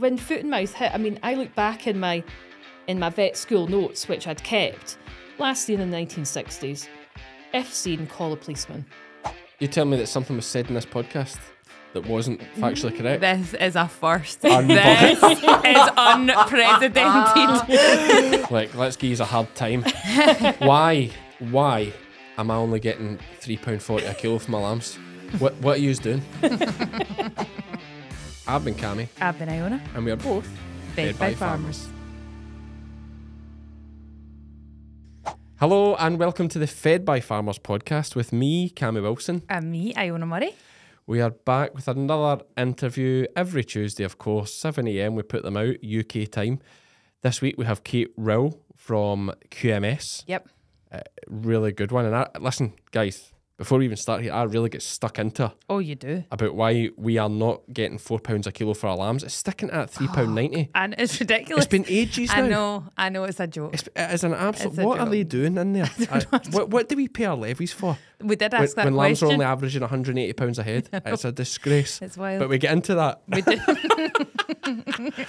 when foot and mouth hit, I mean, I look back in my in my vet school notes, which I'd kept last seen in the 1960s. If seen, call a policeman. You tell me that something was said in this podcast that wasn't factually correct. This is a first. Un- this is unprecedented. like, let's give you a hard time. why? Why am I only getting three pound forty a kilo for my lambs? What What are you doing? I've been Cammy, I've been Iona. and we are both Fed by farmers. Hello and welcome to the Fed by Farmers podcast with me, Cammy Wilson. And me, Iona Murray. We are back with another interview every Tuesday, of course, 7 a.m. We put them out UK time. This week we have Kate Rowell from QMS. Yep. Uh, really good one. And I, listen, guys, before we even start here, I really get stuck into Oh, you do. about why we are not getting four pounds a kilo for our lambs. It's sticking at three pound ninety. And it's ridiculous. It's been ages I now. know. I know it's a joke. It's, it is an absolute. What are they doing in there? I- what, what do we pay our levies for? we did When, ask that when lambs are only averaging 180 pounds a head, it's a disgrace. It's wild. But we get into that. we did.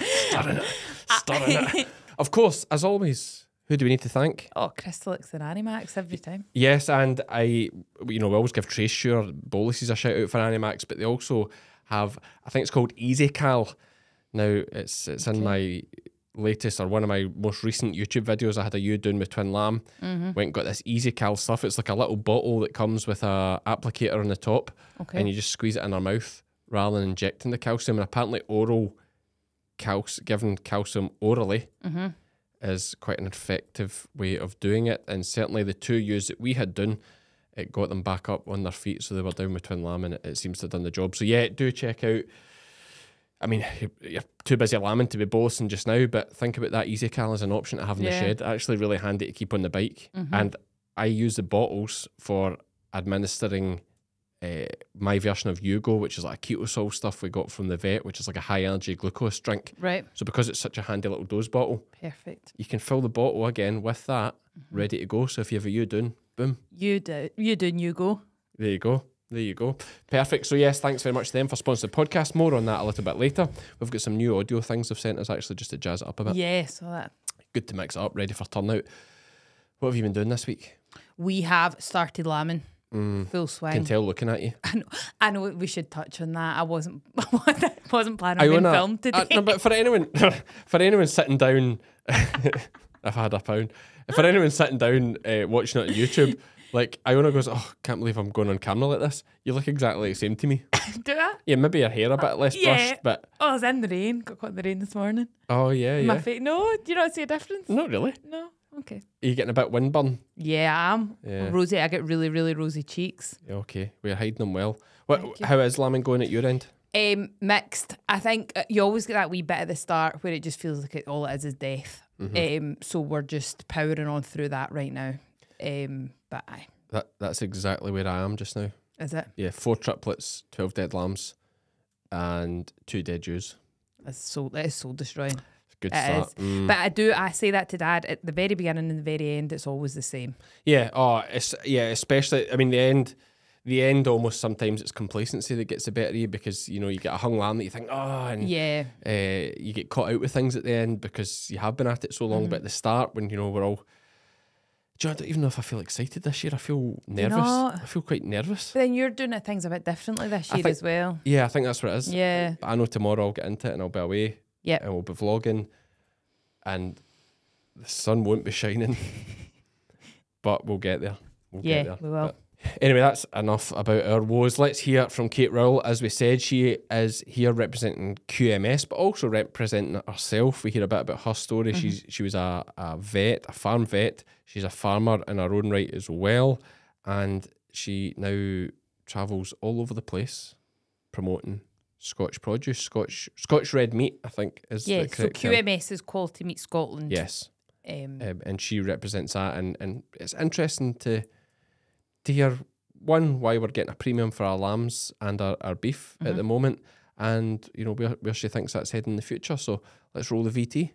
Stirring it. Stirring it. Of course, as always, who do we need to thank? oh, Crystalyx and Animax every time. Yes, and I, you know, we always give Tracesure boluses a shout out for Animax, but they also have, I think it's called EasyCal. Now it's it's in my latest or one of my most recent YouTube videos. I had a you doing with Twin Lamb. Mm-hmm. Went and got this EasyCal stuff. It's like a little bottle that comes with a applicator on the top, Okay. and you just squeeze it in our mouth rather than injecting the calcium. And apparently, oral calcium, given calcium orally, mm-hmm. Is quite an effective way of doing it. And certainly, the two use that we had done, it got them back up on their feet, so they were down with Twin Lamb, and it, it seems to have done the job. So yeah, do check out. I mean, you're- too busy lambing to be bossing just now, but think about that Easy Cal as an option to have in the shed. Actually, really handy to keep on the bike. Mm-hmm. And I use the bottles for administering uh, my version of Yugo, which is like a ketosol stuff we got from the vet, which is like a high energy glucose drink. Right. So because it's such a handy little dose bottle, Perfect. you can fill the bottle again with that, ready to go. So if you have a you doing, boom, You do. You do. You go. there you go. There you go. Perfect. So yes, thanks very much to them for sponsoring the podcast. More on that a little bit later. We've got some new audio things they've sent us actually just to jazz it up a bit. Yeah. So that Good to mix it up, ready for turnout. What have you been doing this week? we have started lambing. Full swing. Can tell looking at you. I know, I know we should touch on that. I wasn't I wasn't planning on being Iona- filmed today. uh, no, but for anyone, for anyone sitting down, if I had a pound, for anyone sitting down uh, watching it on YouTube, like Iona goes, "Oh, can't believe I'm going on camera like this." You look exactly the same to me. Do I? Yeah, maybe your hair a bit less yeah. brushed, but Oh, I was in the rain. Got caught in the rain this morning. oh yeah, My yeah. face. No, do you not see a difference? Not really. No. Okay. Are you getting a bit windburn? Yeah, I am. Yeah. Rosy. I get really, really rosy cheeks. Okay, we're hiding them well. What? How is lambing going at your end? Um, mixed. I think uh, you always get that wee bit at the start where it just feels like it, all it is is death. Mm-hmm. Um, so we're just powering on through that right now. Um, but aye, That that's exactly where I am just now. is it? Yeah, four triplets, twelve dead lambs, and two dead Jews. That's so that is so destroying. Good It is. Mm. But I do. I say that to Dad at the very beginning and the very end. It's always the same. Yeah. Oh, it's yeah. Especially, I mean, the end. The end almost sometimes it's complacency that gets the better of you because you know you get a hung lamb that you think oh and Yeah. uh, you get caught out with things at the end because you have been at it so long. Mm-hmm. But at the start when you know we're all, do I don't even know if I feel excited this year. I feel nervous. not? I feel quite nervous. But then you're doing things a bit differently this year think- as well. Yeah, I think that's what it is. Yeah. But I know tomorrow I'll get into it and I'll be away Yep. and we'll be vlogging, and the sun won't be shining, but we'll get there. We'll Yeah, get there. we will. But anyway, that's enough about our woes. Let's hear from Kate Rowell. As we said, she is here representing QMS, but also representing herself. We hear a bit about her story. Mm-hmm. She's she was a, a vet, a farm vet. She's a farmer in her own right as well, and she now travels all over the place promoting Scotch produce, Scotch Scotch red meat. I think is Yeah. the So correct term. QMS is Quality Meat Scotland. Yes, Um, um, and she represents that, and and it's interesting to to hear one why we're getting a premium for our lambs and our, our beef Mm-hmm. at the moment, and you know where where she thinks that's heading in the future. So let's roll the VT.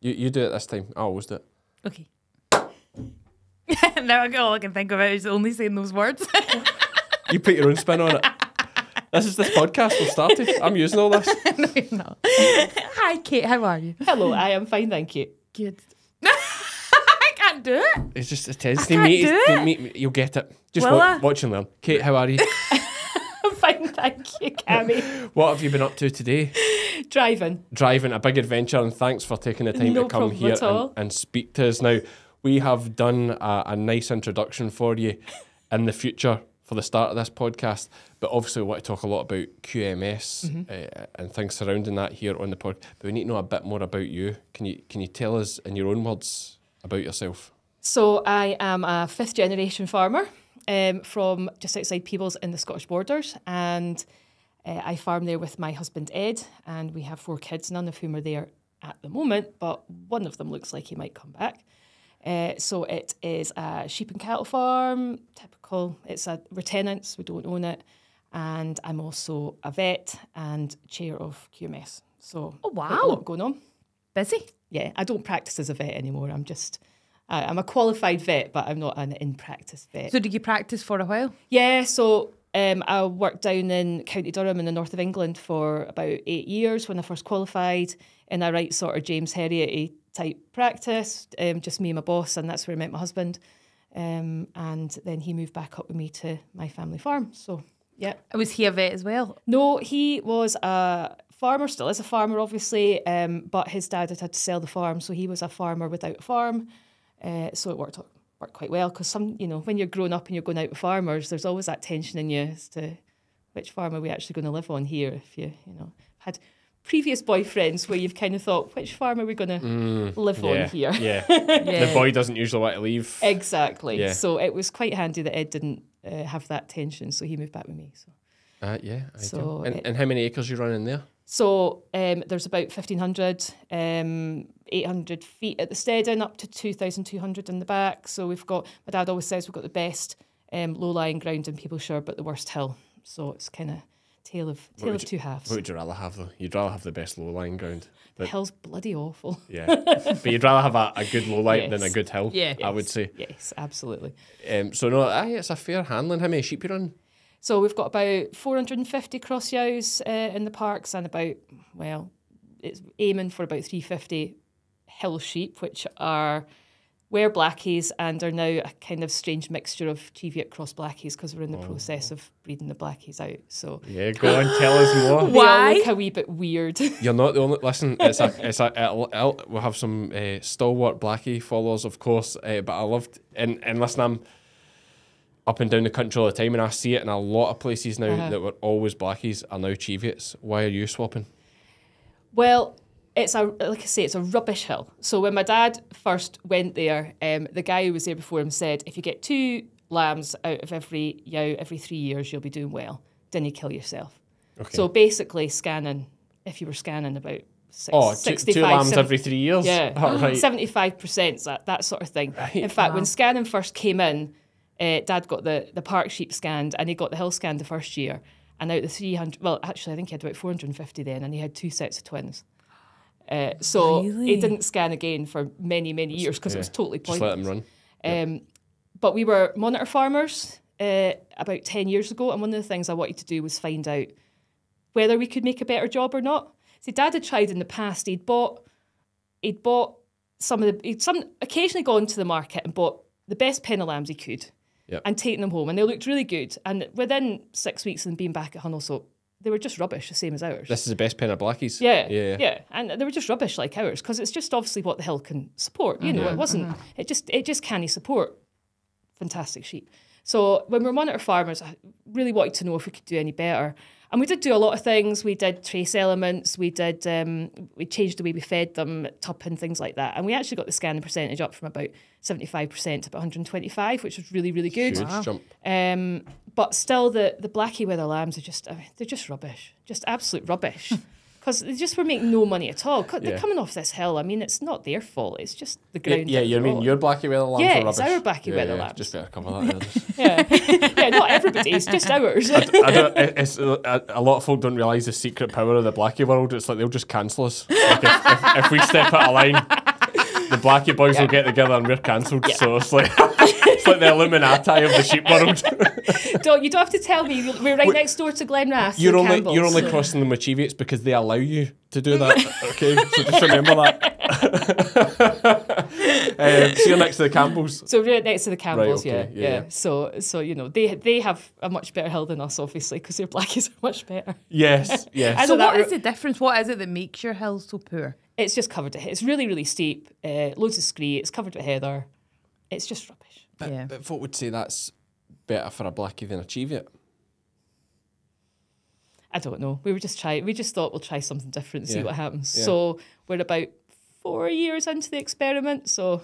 You you do it this time. I always do it. okay. now I all I can think about is only saying those words. You put your own spin on it. This is this podcast we started. I'm using all this. no, you're not. Hi, Kate. How are you? Hello, I am fine, thank you. Good. I can't do it. It's just a test. can't Meet, do to it. meet. You'll get it. Just Will wa- I? watch and learn. Kate, how are you? I'm fine, thank you, Cammy. what have you been up to today? Driving. Driving a big adventure, and thanks for taking the time No to come problem here at and, all. and speak to us. Now, we have done a, a nice introduction for you in the future for the start of this podcast, but obviously we want to talk a lot about QMS Mm-hmm. uh, and things surrounding that here on the pod. But we need to know a bit more about you. Can you can you tell us in your own words about yourself? So I am a fifth generation farmer um, from just outside Peebles in the Scottish borders, and uh, I farm there with my husband Ed, and we have four kids, none of whom are there at the moment, but one of them looks like he might come back. Uh, so it is a sheep and cattle farm, typical. It's a we're tenants, we don't own it, and I'm also a vet and chair of QMS. So Oh, wow. a lot going on Busy. yeah, I don't practice as a vet anymore. I'm just, I I'm a qualified vet, but I'm not an in practice vet. So did you practice for a while? yeah, so um, I worked down in County Durham in the north of England for about eight years when I first qualified in a right sort of James Herriot type practice, um, just me and my boss, and that's where I met my husband. Um, and then he moved back up with me to my family farm. So, yeah. Was he a vet as well? No, he was a farmer, still is a farmer, obviously, um, but his dad had had to sell the farm, so he was a farmer without a farm. Uh, so it worked worked quite well because some, you know, when you're growing up and you're going out with farmers, there's always that tension in you as to which farm are we actually going to live on here. If you, you know, had previous boyfriends where you've kind of thought, which farm are we going to live on here? yeah. Yeah. The boy doesn't usually want to leave. Exactly. Yeah. So it was quite handy that Ed didn't uh, have that tension, so he moved back with me. So. Uh, yeah, I So. And, it- and how many acres you running there? So um, there's about 1,500, um, 800 feet at the steading, up to 2,200 in the back. So we've got, my dad always says we've got the best um, low-lying ground in Peeblesshire, but the worst hill. So it's kind of tale of tale of two halves. What would you rather have though? You'd rather have the best low lying ground. the hill's bloody awful. yeah, but you'd rather have a, a good low light than a good hill. Yeah. I would say. Yes, absolutely. Um, so no, aye, it's a fair handling. How many sheep you run? So we've got about 450 cross yows uh, in the parks and about, well, it's aiming for about 350 hill sheep, which are were blackies and are now a kind of strange mixture of Cheviot cross blackies because we're in the process of breeding the blackies out. So Yeah, go on, tell us more. they all Why? look a wee bit weird. You're not the only. Listen, it's a, it's a. It'll, it'll, we'll have some uh, stalwart blackie followers, of course. Uh, but I loved and and listen, I'm up and down the country all the time, and I see it in a lot of places now Uh-huh. that were always blackies are now Cheviots. Why are you swapping? Well, it's a like I say, it's a rubbish hill. So when my dad first went there, um, the guy who was there before him said, if you get two lambs out of every yow every three years, you'll be doing well. Then you kill yourself. Okay. So basically, scanning, if you were scanning about six, oh, two, 65, two lambs 70 every three years. yeah, Oh, right. seventy-five percent, that that sort of thing. Right. In fact, when scanning first came in, uh, Dad got the the park sheep scanned, and he got the hill scanned the first year. And out of the three hundred, well, actually, I think he had about four hundred and fifty then, and he had two sets of twins. Uh, so Really? he didn't scan again for many many years because it was Yeah, totally Just let pointless. them run. Um, but we were monitor farmers uh, about 10 years ago, and one of the things I wanted to do was find out whether we could make a better job or not. See, Dad had tried in the past. He'd bought, he'd bought some of the, he'd some occasionally gone to the market and bought the best pen of lambs he could, Yep. and taken them home, and they looked really good. And within six weeks of them being back at Hundleshope, they were just rubbish, the same as ours. This is the best pen of blackies. Yeah, yeah. yeah, and they were just rubbish like ours because it's just obviously what the hill can support. You know, it wasn't. Mm-hmm. It just it just can't support fantastic sheep. So when we were monitor farmers, I really wanted to know if we could do any better. And we did do a lot of things. We did trace elements. We did. Um, we changed the way we fed them, tup and things like that. And we actually got the scanning percentage up from about seventy five percent to about one hundred and twenty five, which was really really good. Huge jump. Um, but still, the the blackie weather lambs are just I mean, they're just rubbish, just absolute rubbish. Because they just were making no money at all. They're Yeah. coming off this hill. I mean, it's not their fault. It's just the Yeah, ground. yeah, that you mean your blacky weather lambs Yeah, are it's rubbish? our blacky yeah, weather yeah, lambs. Just better cover that. yeah, yeah, not everybody's, just ours. I don't, it's, a, a lot of folk don't realise the secret power of the blackie world. It's like they'll just cancel us. Like if, if, if we step out of line, the Blackie boys will get together and we're cancelled. So it's like it's like the Illuminati of the sheep world. don't you don't have to tell me. We're right next door to Glenrath. You're only Campbells, you're only crossing the with because they allow you to do that. Okay, so just remember that. um, so you're next to the Campbells. So we're right next to the Campbells, okay, yeah, yeah, yeah, yeah. So, so you know, they they have a much better hill than us, obviously, because their blackies are much better. Yes, yes. So know that what is the difference? What is it that makes your hill so poor? It's just covered. with- It's really, really steep. Uh, loads of scree. It's covered with heather. It's just rubbish. But, Yeah. but folk would say that's better for a Blackie than a Cheviot. I don't know. We were just trying. We just thought we'll try something different, and see Yeah, what happens. yeah. So we're about four years into the experiment. So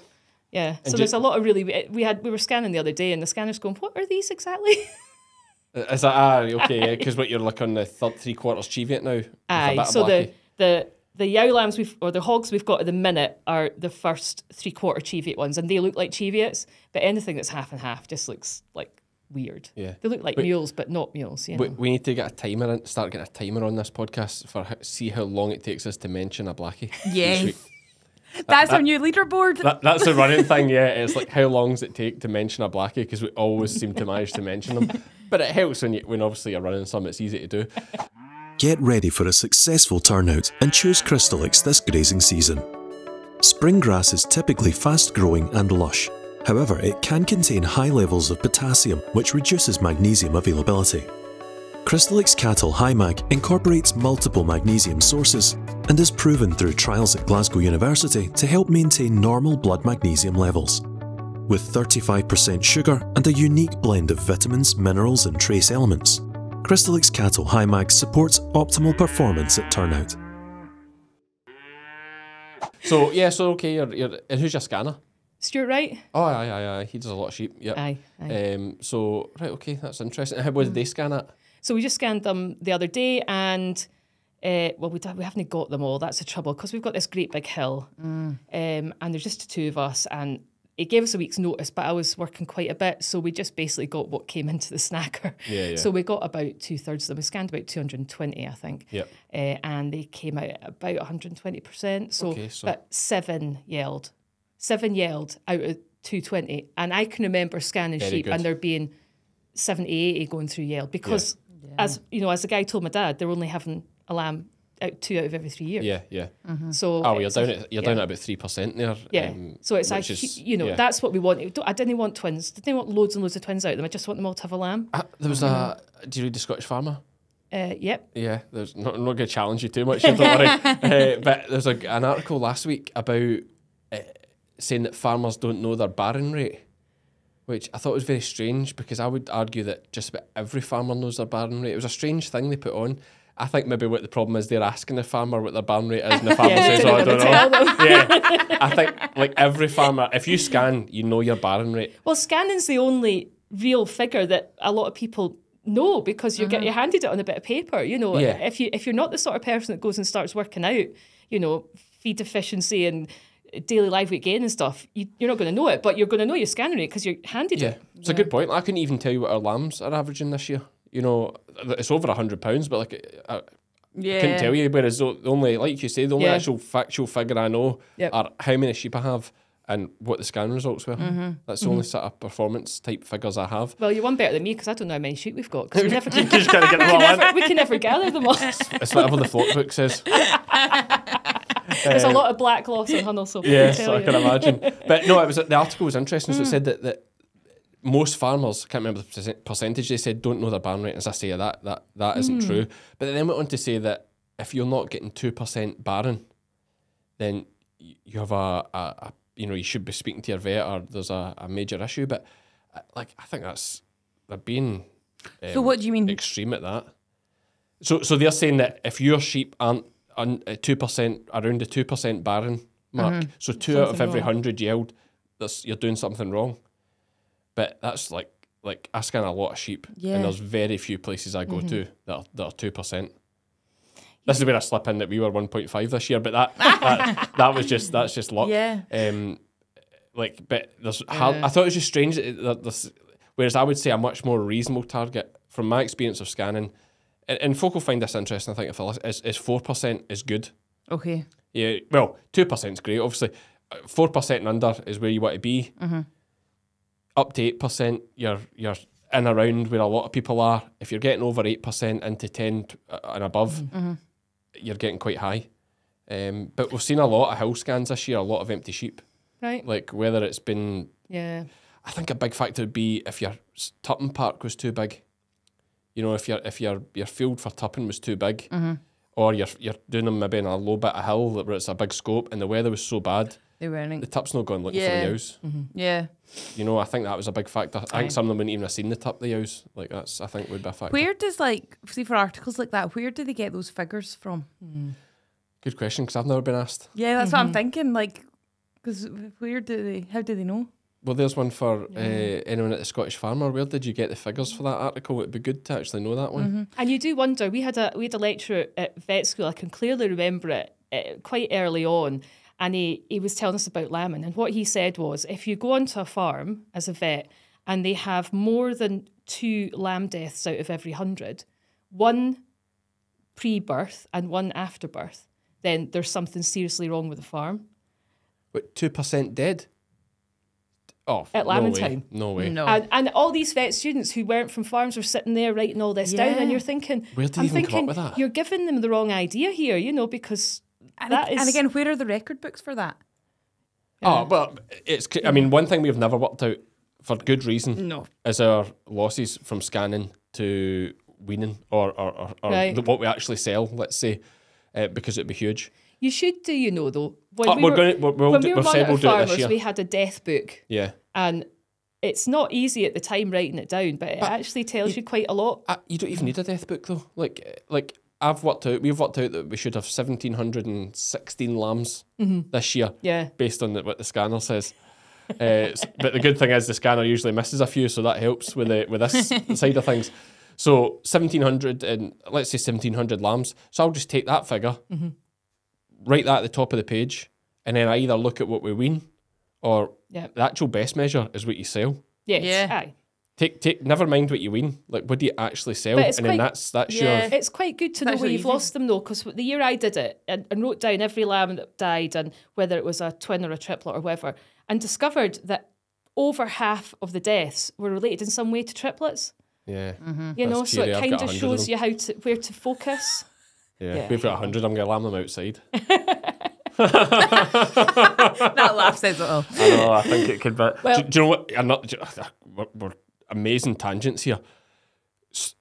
yeah. so there's a lot of really. We had we were scanning the other day, and the scanner's going, "What are these exactly?" Is that ah okay? Because what you're like on the third three quarters Cheviot now. with a bit Aye. of So the the the yow lambs we've or the hogs we've got at the minute are the first three quarter Cheviot ones, and they look like Cheviots. But anything that's half and half just looks like weird. Yeah. They look like But- mules, but not mules. You know? we, we need to get a timer and start getting a timer on this podcast for ho- see how long it takes us to mention a Blackie. each Yes. week. That's our new leaderboard. That, that's a running thing, yeah. It's like how long does it take to mention a blackie? Because we always seem to manage to mention them. But it helps when you when obviously you're running some. It's easy to do. Get ready for a successful turnout and choose Crystalyx this grazing season. Spring grass is typically fast growing and lush. However, it can contain high levels of potassium, which reduces magnesium availability. Crystalyx Cattle HiMag incorporates multiple magnesium sources and is proven through trials at Glasgow University to help maintain normal blood magnesium levels. With 35% sugar and a unique blend of vitamins, minerals, and trace elements, Crystalyx Cattle HiMag supports optimal performance at turnout. So yeah, so okay, you're, you're and who's your scanner? Stuart Wright. Oh aye, aye, aye. He does a lot of sheep. Yeah. Aye. aye. Um. So right, okay, that's interesting. How did they scan it? So we just scanned them the other day, and uh, well, we, we haven't got them all. That's the trouble because we've got this great big hill, um, and there's just the two of us, and it gave us a week's notice. But I was working quite a bit, so we just basically got what came into the snacker. Yeah, yeah. So we got about two thirds of them. We scanned about 220, I think. Yep. Uh, and they came out at about 120 percent. So, Okay, so- but seven yelled, seven yelled out of 220, and I can remember scanning Very sheep good. and there being 70, 80 going through yelled because as you know, as the guy told my dad, they're only having a lamb two out of every three years. Yeah, yeah. So Oh, well, you're down at you're yeah. down at about three percent there. Yeah. um, so it's which like is- you know yeah. that's what we want. I didn't want twins. Didn't want loads and loads of twins out of them. I just want them all to have a lamb. Ah, there was a. Do you read the Scottish Farmer? Uh, yep. Yeah, there's not, I'm not going to challenge you too much. Don't worry. uh, but there's a, an article last week about uh, saying that farmers don't know their barren rate, which I thought was very strange because I would argue that just about every farmer knows their barren rate. It was a strange thing they put on. I think maybe what the problem is they're asking the farmer what their barren rate is, and the farmer Yeah, says, "Oh, I don't don't know." yeah, I think like every farmer, if you scan, you know your barren rate. Well, scanning's the only real figure that a lot of people know because you get mm-hmm. you handed it on a bit of paper. You know, Yeah. if you if you're not the sort of person that goes and starts working out, you know, feed efficiency and daily live weight gain and stuff, you, you're not going to know it, but you're going to know your scanning rate because you're handed Yeah, it. it's a good point. I couldn't even tell you what our lambs are averaging this year. You know, it's over a hundred pounds, but like I yeah. couldn't tell you. Whereas the only, like you say, the only Yeah. actual factual figure I know Yep. are how many sheep I have and what the scan results were. Mm-hmm. That's the only mm-hmm. sort of performance type figures I have. Well, you're one better than me because I don't know how many sheep we've got because we never You just get them all we can never gather them all. It's whatever the flock book says. There's a um, lot of black loss in Hunnell, so Yes, I can I can imagine. But no, it was the article was interesting. So it mm. said that, that most farmers, I can't remember the percentage, they said don't know their barn rate. As I say, that that that isn't hmm. true. But they then went on to say that if you're not getting two percent barren, then you have a, a, a you know you should be speaking to your vet or there's a, a major issue. But uh, like I think that's they're being So um, what do you mean? extreme at that. So so they're saying that if your sheep aren't uh, two percent around the two percent barren mark, mm-hmm. so two out of every hundred yield, that's you're doing something wrong. But that's like like I scan a lot of sheep, Yeah. and there's very few places I go to that are, that are two percent. This is where I slip in that we were one point five this year, but that, that that was just that's just luck. Yeah. Um, like, but there's hard, I thought it was just strange that that this, whereas I would say a much more reasonable target from my experience of scanning, and, and folk will find this interesting. I think if I is is four percent is good. Okay. Yeah, well, two percent is great, obviously, four percent and under is where you want to be. Mm-hmm. Up to eight percent, you're you're in around where a lot of people are. If you're getting over eight percent into ten t- uh, and above, Mm-hmm. you're getting quite high. Um, but we've seen a lot of house scans this year, a lot of empty sheep. Right. Like whether it's been, Yeah. I think a big factor would be if your s- tupping park was too big. You know, if your if your your field for tupping was too big, Mm-hmm. or you're you're doing them maybe in a low bit of hill where it's a big scope and the weather was so bad, They weren't. the tup's not going looking Yeah. for the ewes. Yeah. You know, I think that was a big factor. I Aye. think some of them wouldn't even have seen the tup the ewes. Like that's I think would be a factor. Where does like see for articles like that? Where do they get those figures from? Good question because I've never been asked. Yeah, that's what I'm thinking. Like, because where do they? How do they know? Well, there's one for uh, anyone at the Scottish Farmer. Where did you get the figures for that article? It'd be good to actually know that one. And you do wonder. We had a we had a lecturer at vet school. I can clearly remember it uh, quite early on, and he he was telling us about lambing. And what he said was, if you go onto a farm as a vet and they have more than two lamb deaths out of every hundred, one pre-birth and one after birth, then there's something seriously wrong with the farm. But two percent dead. Oh, At no lambing way. time? No way. No. And, and all these vet students who weren't from farms were sitting there writing all this down, and you're thinking, Where did they I'm even come up thinking, with that? you're giving them the wrong idea here, you know, because and, that ag- and again, where are the record books for that? Oh, but it's. I mean, one thing we've never worked out for good reason No. is our losses from scanning to weaning or or, or, or Right. the- what we actually sell. Let's say, uh, because it'd be huge. You should do, you know, though. When Uh, we we're were, gonna- we're- we'll when do- we were we'll we'll do it this farmers, year. we had a death book, Yeah. and it's not easy at the time writing it down, but it actually tells you quite a lot. Uh, you don't even need a death book though. Like, uh, like I've worked out. We've worked out that we should have seventeen hundred and sixteen lambs this year. Yeah. based on the, what the scanner says. Uh, but the good thing is the scanner usually misses a few, so that helps with the with this side of things. So seventeen hundred and let's say seventeen hundred lambs. So I'll just take that figure, write that at the top of the page, and then I either look at what we wean or Yeah. the actual best measure is what you sell. Yes. Yeah. Aye. Take take never mind what you win. Like what do you actually sell, But and it's then quite- that's that's Yeah. your It's quite good to know That's where not you've easy. lost them, though, because the year I did it and, and wrote down every lamb that died and whether it was a twin or a triplet or whatever, and discovered that over half of the deaths were related in some way to triplets. yeah. Mm-hmm. You know, That's so cheery. it kind of 100 of shows you how to where to focus. Yeah. Yeah. we've got hundred. I'm gonna lamb them outside. that laugh says it all. I know. I think it could be. Well- do, do you know what? I'm not. do- We're, we're amazing tangents here.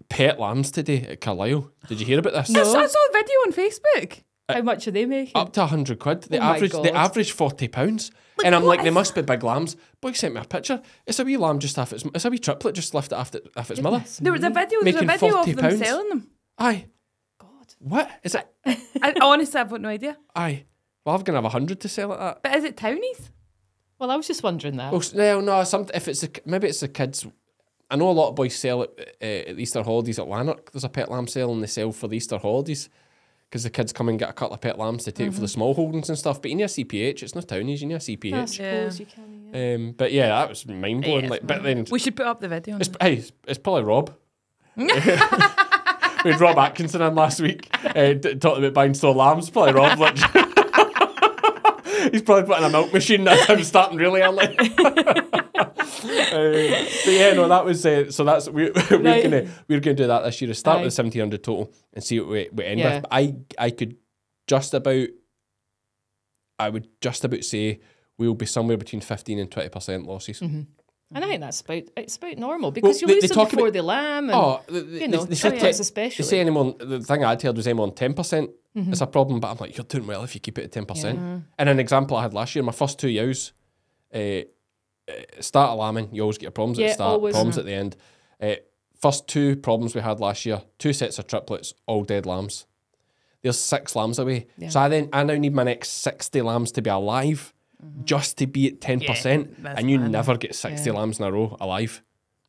Pet lambs today at Carlisle. Did you hear about this? I saw I saw a video on Facebook. Uh, how much are they making? Up to hundred quid. The Oh average. The average forty pounds. Like, and I'm like, they must be big lambs. Boy sent me a picture. It's a wee lamb just after its. It's a wee triplet just left it after off its mother. There was a me. video. There's a video of them pounds. selling them. Aye. God. What is it? I, honestly, I've got no idea. Aye. Well, I'm gonna have a hundred to sell at that. But is it townies? Well, I was just wondering that. Well, no, no. Some if it's a, maybe it's the kids. I know a lot of boys sell it uh, at Easter holidays at Lanark. There's a pet lamb sale and they sell for the Easter holidays because the kids come and get a couple of pet lambs to take for the small holdings and stuff. But in your CPH, it's not townies. In your I CPH. suppose Yeah. you can. Yeah. Um, but yeah, that was mind blowing. Yeah, like, but then We should put up the video. it's, hey, it's, it's probably Rob. we had Rob Atkinson in last week uh, d- talking about buying store lambs. Probably Rob. Like, he's probably putting a milk machine now. I'm starting really early. Uh, but yeah, no, that was uh, so. That's we, we're Right. gonna we're gonna do that this year. To start Aye. with seventeen hundred total and see what we, we end Yeah. with. I I could just about I would just about say we'll be somewhere between fifteen and twenty percent losses. And I think that's about it's about normal because you they- lose they them before about- they lamb. And, Oh, they, they, you know, they, said triplets te- especially. They say anyone. The thing I'd heard was anyone ten percent is a problem, but I'm like, you're doing well if you keep it at ten percent. And an example I had last year, my first two yows, uh, uh, start a lambing, you always get your problems at the start, always. problems at the end. Uh, first two problems we had last year, two sets of triplets, all dead lambs. There's six lambs away, so I then I now need my next sixty lambs to be alive. Just to be at ten percent, Yeah, that's and you mad. never get sixty Yeah. lambs in a row alive.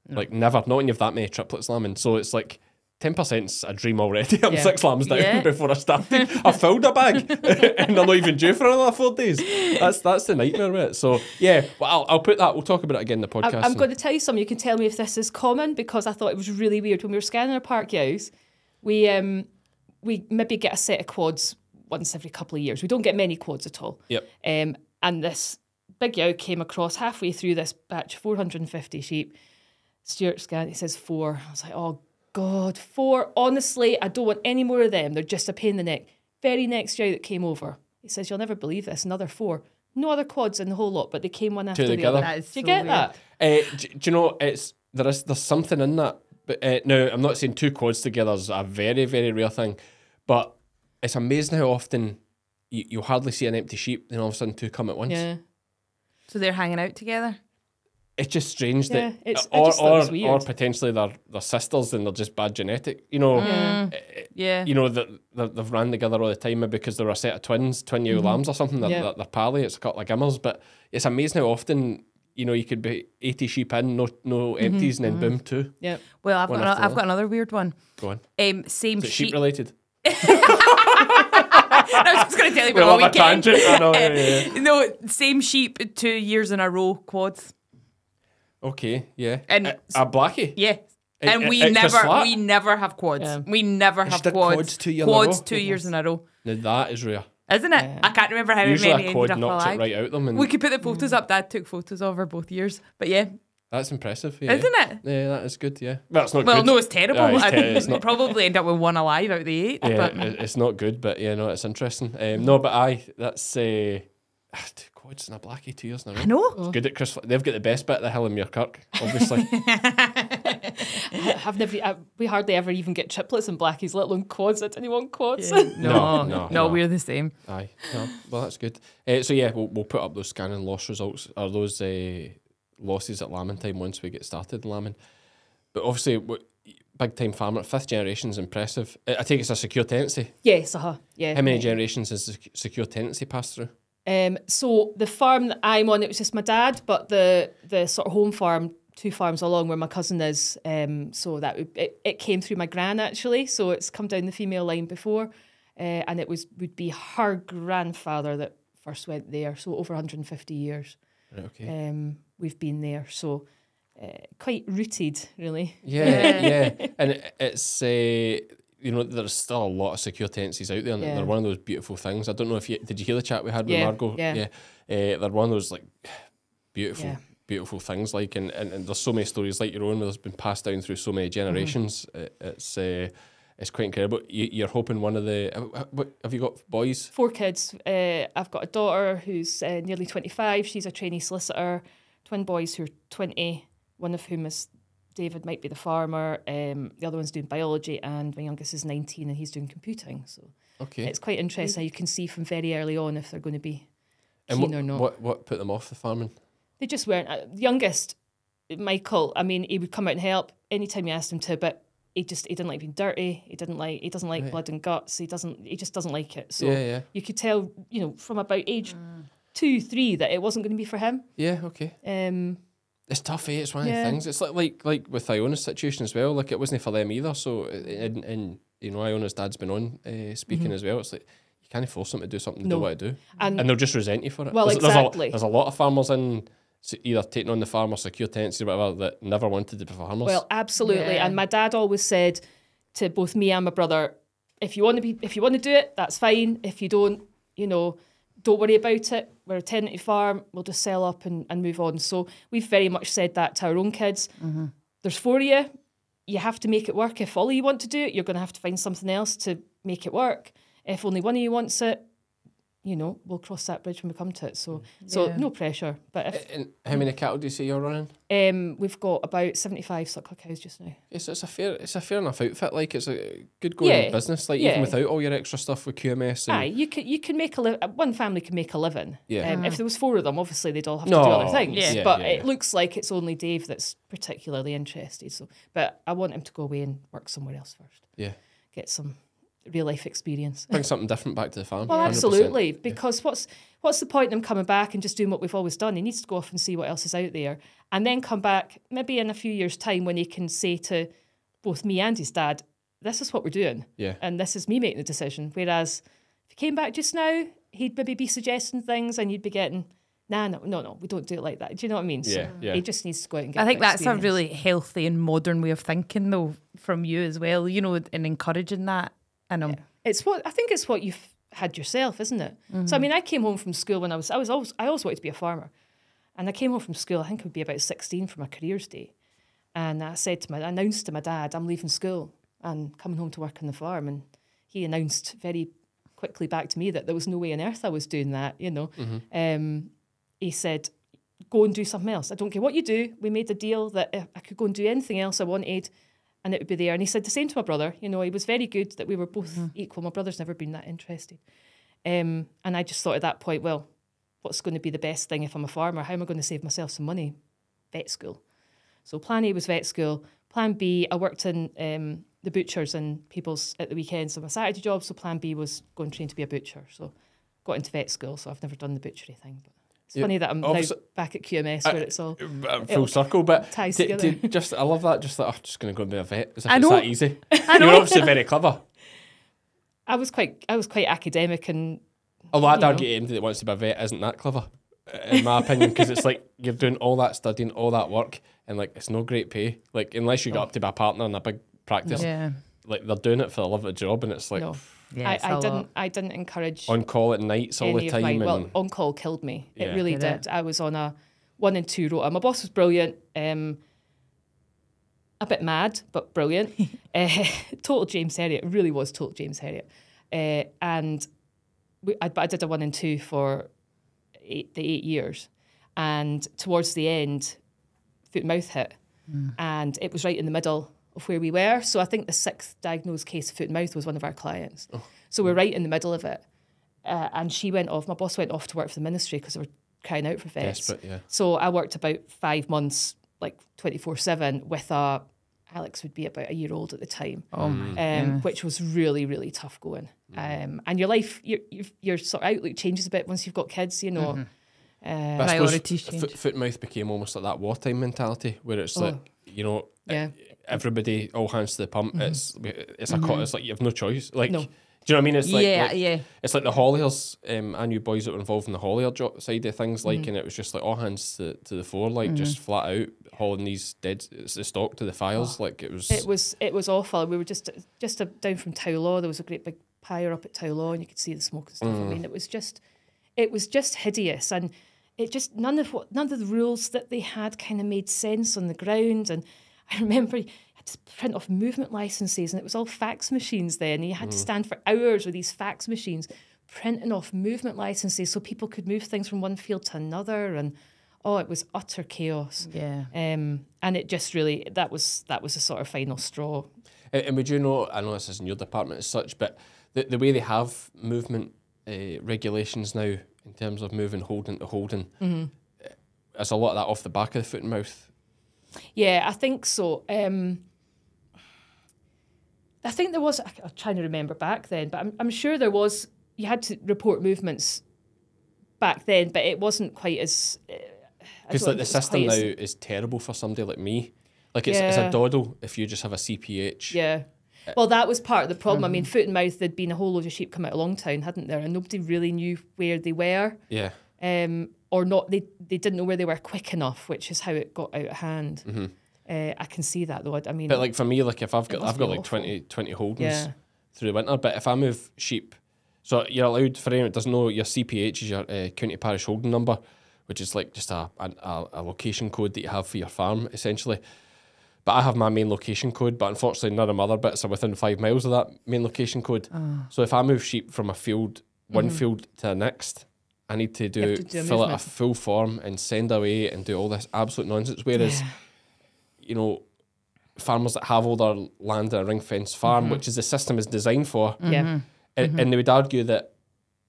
Like never, not when you've that many triplets lambing. So it's like ten percent's a dream already. I'm Yeah. six lambs down Yeah. before I started. I filled a bag, and I'm not even due for another four days. That's that's the nightmare it. So yeah, well, I'll, I'll put that. We'll talk about it again in the podcast. I'm, I'm going to tell you something. You can tell me if this is common because I thought it was really weird when we were scanning our park yows. We um we maybe get a set of quads once every couple of years. We don't get many quads at all. Yep. Um, and this big yow came across halfway through this batch, 450 sheep. Stuart scanned, he says four. I was like, oh God, four. Honestly, I don't want any more of them. They're just a pain in the neck. Very next yow that came over, he says, you'll never believe this, another four. No other quads in the whole lot, but they came one after the other. That is Do you so get weird. that? Uh, do, do you know it's there is there's something in that. But uh, now I'm not saying two quads together is a very very rare thing, but it's amazing how often you, you hardly see an empty sheep, then all of a sudden two come at once. Yeah. So they're hanging out together. It's just strange Yeah, that, it's- or just or, weird. or potentially they're they're sisters and they're just bad genetic. You know, Yeah. Yeah. you know that they've, they've ran together all the time maybe because they're a set of twins, twin ewe lambs or something. They're, Mm-hmm. Yeah. they're, they're pally. It's a couple of gimmers, but it's amazing how often you know you could be eighty sheep in, no no Mm-hmm. empties, and then boom two. Yeah. Well, I've One got, ano- I've got another weird one. Go on. Um, same Is it sheep sheep. related? I was just going to tell you about have my a weekend. tangent. I know, yeah, yeah, yeah. no, same sheep two years in a row, quads. Okay, yeah. And a, a blackie. Yeah. At- And at- we never, Flat? we never have quads. Yeah. We never have the quads. quads two year in a quads row? two years in a row, Now that is rare. isn't it? I can't remember how Usually many a quad ended up knocks alive. it right out them, and We could put the photos up. Dad took photos of her both years, but yeah, that's impressive. Yeah. isn't it? Yeah, that is good. Yeah. Well, it's not Well, good. no, it's terrible. Aye, it's ter- it's not- probably end up with one alive out of the eight. Yeah, but it- it's not good, but yeah, no, it's interesting. Um, no, but I that's uh, two quads and a blackie two years in a row. I know. It's good at Chris. They've got the best bit of the hill in Muirkirk, obviously. I've never, I, we hardly ever even get triplets and blackies, let alone quads. I didn't want quads. No, No, no, no, no. we're the same. Aye, no, well, that's good. Uh, so yeah, we'll, we'll put up those scanning loss results. Are those uh, losses at lambing time once we get started in lambing? But obviously, what, big time farmer, fifth generation is impressive. I, I take it's a secure tenancy. yes, uh huh. Yeah. How many generations has the secure tenancy passed through? Um, so the farm that I'm on, it was just my dad, but the the sort of home farm, two farms along where my cousin is. Um, so that would, it, it came through my gran actually. So it's come down the female line before, uh, and it was would be her grandfather that first went there. So over 150 years, Right, okay. um, we've been there. So uh, quite rooted, really. Yeah, yeah, and it's uh, you know there's still a lot of secure tenancies out there, and Yeah. they're one of those beautiful things. I don't know if you did you hear the chat we had with Yeah, Margot? yeah. Uh, they're one of those like beautiful, Yeah. beautiful things. Like, and, and and there's so many stories like your own where there's been passed down through so many generations. Mm-hmm. It, it's uh, it's quite incredible. You, you're hoping one of the uh, what have you got boys? Four kids. Uh, I've got a daughter who's uh, nearly 25. She's a trainee solicitor. Twin boys who are 20, one of whom is David, might be the farmer. Um, the other one's doing biology, and my youngest is 19 and he's doing computing. So Okay, it's quite interesting. You can see from very early on if they're going to be and keen what, or not. what what put them off the farming? They just weren't. Uh, the youngest, Michael, I mean, he would come out and help anytime you asked him to, but he just he didn't like being dirty. He didn't like he doesn't like Right. blood and guts. He doesn't he just doesn't like it. So yeah, yeah, you could tell, you know, from about age two, three that it wasn't going to be for him. yeah. Okay. Um, It's tough, eh? It's one of the things. It's like like like with Iona's situation as well. Like it wasn't for them either. So and, and you know, Iona's dad's been on uh, speaking as well. It's like you can't force them to do something they Mm-hmm. No. don't want to do, and, and they'll just resent you for it. Well, there's, exactly. There's a, there's a lot of farmers in s- either taking on the farm or secure tenancy or whatever that never wanted to be farmers. well, absolutely. Yeah. And my dad always said to both me and my brother, if you want to be, if you want to do it, that's fine. If you don't, you know, don't worry about it. We're a tenanted farm. We'll just sell up and, and move on. So we've very much said that to our own kids. Mm-hmm. There's four of you. You have to make it work. If all of you want to do it, you're going to have to find something else to make it work. If only one of you wants it, you know, we'll cross that bridge when we come to it. So, so no pressure. But if and how many cattle do you say you're running? um, we've got about seventy-five suckler cows just now. Yes, it's a fair, it's a fair enough outfit. Like it's a good going Yeah, business. Like yeah. even without all your extra stuff with QMS. And, Aye, you can you can make a li- uh, one family can make a living. Yeah. Um, if there was four of them, obviously they'd all have No, to do other things. yeah. Yeah, but yeah, it yeah. looks like it's only Dave that's particularly interested. So, but I want him to go away and work somewhere else first. Yeah. Get some real life experience. Bring something different back to the farm. Well, 100%. absolutely. Because what's what's the point in him coming back and just doing what we've always done? He needs to go off and see what else is out there, and then come back maybe in a few years' time when he can say to both me and his dad, "This is what we're doing." Yeah. and this is me making the decision. Whereas if he came back just now, he'd maybe be suggesting things and you'd be getting, nah, no, no, no, we don't do it like that. Do you know what I mean? Yeah, yeah. He just needs to go out and get I think that that's a really healthy and modern way of thinking, though, from you as well. You know, and encouraging that. And um, It's what I think it's what you've had yourself, isn't it? So I mean, I came home from school when I was I was always I always wanted to be a farmer, and I came home from school. I think I would be about sixteen for my careers day, and I said to my I announced to my dad I'm leaving school and coming home to work on the farm, and he announced very quickly back to me that there was no way on earth I was doing that. You know, um, he said, "Go and do something else. I don't care what you do." We made a deal that if I could go and do anything else I wanted, and it would be there. And he said the same to my brother. You know, he was very good that we were both equal. My brother's never been that interested, um, and I just thought at that point, well, what's going to be the best thing if I'm a farmer? How am I going to save myself some money? Vet school. So plan A was vet school. Plan B, I worked in um, the butchers and people's at the weekends of my Saturday job. So plan B was going and train to be a butcher. So got into vet school. So I've never done the butchery thing. But it's Yeah, funny that I'm now back at QMS where it's all. Uh, full circle, but ties to together. just I love that. Just that I'm just going to go and be a vet. As if I it's know. that easy. I You're obviously very clever. I was quite I was quite academic and Although I'd know. argue anybody that wants to be a vet isn't that clever, in my opinion, because it's like you're doing all that studying, all that work, and like it's no great pay. Like unless you got up to be a partner in a big practice, Yeah. like they're doing it for the love of the job, and it's like no, Yeah. it's I, a I didn't I didn't encourage on call at nights all the time. my and well on call killed me. Yeah. It really Did did. it? I was on a one and two rota. My boss was brilliant. Um, a bit mad, but brilliant. uh, total James Herriot. It really was total James Herriot. Uh, and we, I, but I did a one and two for eight, the eight years. And towards the end, foot and mouth hit. And it was right in the middle of where we were. So I think the sixth diagnosed case of foot and mouth was one of our clients. So we're right in the middle of it. Uh, and she went off, my boss went off to work for the ministry because they were crying out for vets. desperate, yeah. So I worked about five months, like 24 7, with a, Alex would be about a year old at the time, Oh my um, goodness. which was really, really tough going. Um, and your life, your, your, your sort of outlook changes a bit once you've got kids, you know. Uh, But I suppose Priorities foot, change. foot and mouth became almost like that wartime mentality, where it's Oh. like you know, Yeah. Everybody all hands to the pump. Mm-hmm. It's it's a co- mm-hmm. it's like you have no choice. Like, No. do you know what I mean? It's like, yeah, like- yeah. It's like the Holliers. Um, I knew boys that were involved in the Hollier jo- side of things, like, Mm-hmm. and it was just like all hands to, to the floor, like just mm-hmm. flat out hauling these dead it's the stock to the files. Ah. like it was. Oh. It was it was awful. We were just just a, down from Tow Law. There was a great big pyre up at Tow Law, and you could see the smoke and stuff. I mm. mean, it was just it was just hideous, and it just none of what none of the rules that they had kind of made sense on the ground. And I remember you had to print off movement licenses, and it was all fax machines then. And you had to stand for hours with these fax machines printing off movement licenses so people could move things from one field to another. And oh, it was utter chaos. Yeah. Um, and it just really that was that was the sort of final straw. And, and would you know? I know this isn't your department as such, but the the way they have movement uh, regulations now in terms of moving holding to holding, Mm-hmm. uh, is a lot of that off the back of the foot and mouth. Yeah, I think so. Um, I think there was. I'm trying to remember back then, but I'm, I'm sure there was. You had to report movements back then, but it wasn't quite as. Uh, Because like the if it was system now as- is terrible for somebody like me. Like it's, it's a doddle if you just have a CPH. Yeah. Well, that was part of the problem. I mean, foot and mouth, there'd been a whole load of sheep come out of Longtown, hadn't there? And nobody really knew where they were. Yeah. um, or not. They they didn't know where they were quick enough, which is how it got out of hand. Uh, I can see that though. I, I mean, Mm-hmm. But like for me, like if I've got I've got like awful. 20, 20 holdings Yeah. through the winter, but if I move sheep, so you're allowed for anyone that doesn't know, your CPH is your uh, county parish holding number, which is like just a, a a location code that you have for your farm essentially. But I have my main location code, but unfortunately none of my other bits are within five miles of that main location code. So if I move sheep from a field, one field to the next, I need to do, Mm-hmm. to do fill out a full form and send away and do all this absolute nonsense. Whereas, Yeah. you know, farmers that have all their land in a ring fence farm, Mm-hmm. which is the system is designed for, yeah, and, and they would argue that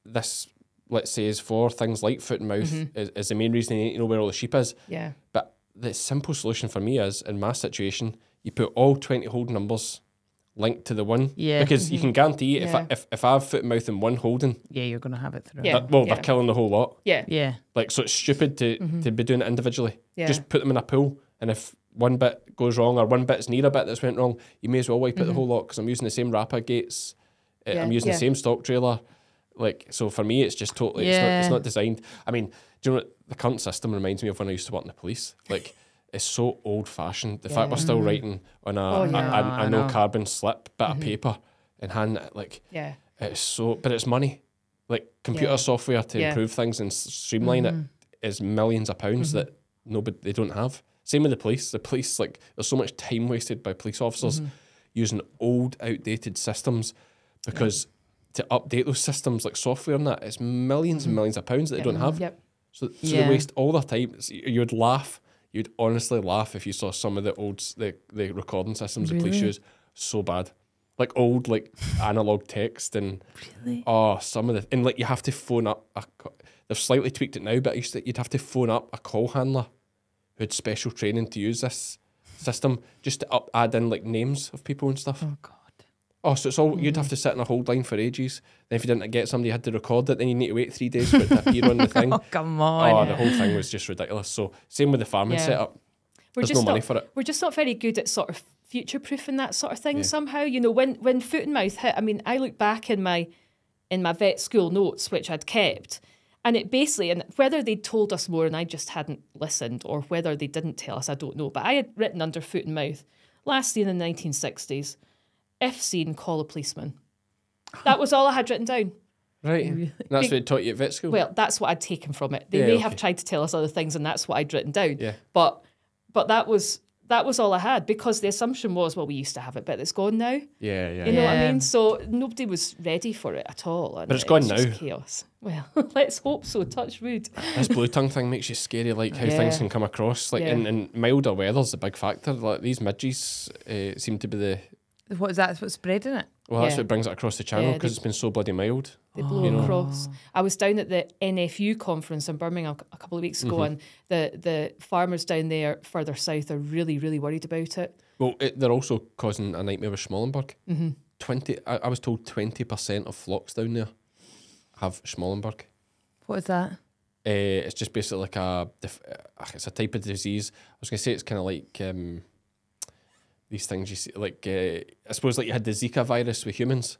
this, let's say, is for things like foot and mouth, Mm-hmm. is, is the main reason you need to know where all the sheep is. yeah, But the simple solution for me is, in my situation, you put all 20 holding numbers linked to the one. Yeah. Because you can guarantee if, I, if, if I have foot and mouth in one holding, Yeah, you're gonna have it through. Yeah. that- well, they're killing the whole lot. yeah, Yeah. Like, so it's stupid to, to be doing it individually. Mm-hmm. Yeah. Just put them in a pool, and if one bit goes wrong or one bit's near a bit that's went wrong, you may as well wipe out the whole lot because I'm using the same wrapper gates. uh, Mm-hmm. Yeah, I'm using yeah. the same stock trailer. Like, so for me, it's just totally, it's, not, it's not designed. I mean, do you know what? The current system reminds me of when I used to work in the police. Like, it's so old fashioned. The fact we're still writing on a, Oh, a- yeah. a- I a no know. carbon slip bit of mm-hmm. paper and hand it, like, yeah. it's so, but it's money. like computer Yeah. software to Yeah. improve things and streamline it mm-hmm. is millions of pounds mm-hmm. that nobody they don't have. Same with the police. The police like there's so much time wasted by police officers using old, outdated systems because to update those systems like software and that it's 1000000s and millions of pounds that they don't have. Yep. So, so Yeah. they waste all their time. You would laugh. You'd honestly laugh if you saw some of the old the the recording systems the police use. So bad, like old like analog text and Really? oh some of the and like you have to phone up. A, they've slightly tweaked it now, but I used to, you'd have to phone up a call handler who had special training to use this system just to up add in like names of people and stuff. Oh God. Oh, so it's all you'd mm. have to sit in a hold line for ages. Then if you didn't get somebody, you had to record it. Then you need to wait three days for it to appear on the thing. Oh come Oh, on. the whole thing was just ridiculous. So same with the farming Yeah. setup. We're There's just no money not, for it. We're just not very good at sort of future proofing that sort of thing Yeah. somehow. You know, when when foot and mouth hit, I mean, I look back in my in my vet school notes, which I'd kept, and it basically and whether they'd told us more and I just hadn't listened, or whether they didn't tell us, I don't know. But I had written under foot and mouth, last seen in the nineteen sixties, if seen, call a policeman. That was all I had written down. Right. And that's what they taught you at vet school. Well, that's what I'd taken from it. They Yeah, may okay. have tried to tell us other things, and that's what I'd written down. Yeah. But but that was that was all I had because the assumption was, well, we used to have it, but it's gone now. yeah, yeah. You know what I mean? So nobody was ready for it at all. And But it's it gone was just now. Chaos. Well, let's hope so. Touch wood. This blue tongue thing makes you scary, like how things can come across. Like Yeah. and, and milder weather's a big factor. Like these midges uh, seem to be the What is that? That's what's spreading it? well, that's Yeah. what brings it across the channel because they- it's been so bloody mild. They blow You know. across. I was down at the NFU conference in Birmingham a couple of weeks ago, Mm-hmm. and the the farmers down there further south are really really worried about it. Well, it, they're also causing a nightmare with Schmallenberg. Mm-hmm. Twenty, I, I was told twenty percent of flocks down there have Schmallenberg. What is that? Uh, it's just basically like a uh, it's a type of disease. I was gonna say it's kind of like um, these things you see, like uh, I suppose like you had the Zika virus with humans,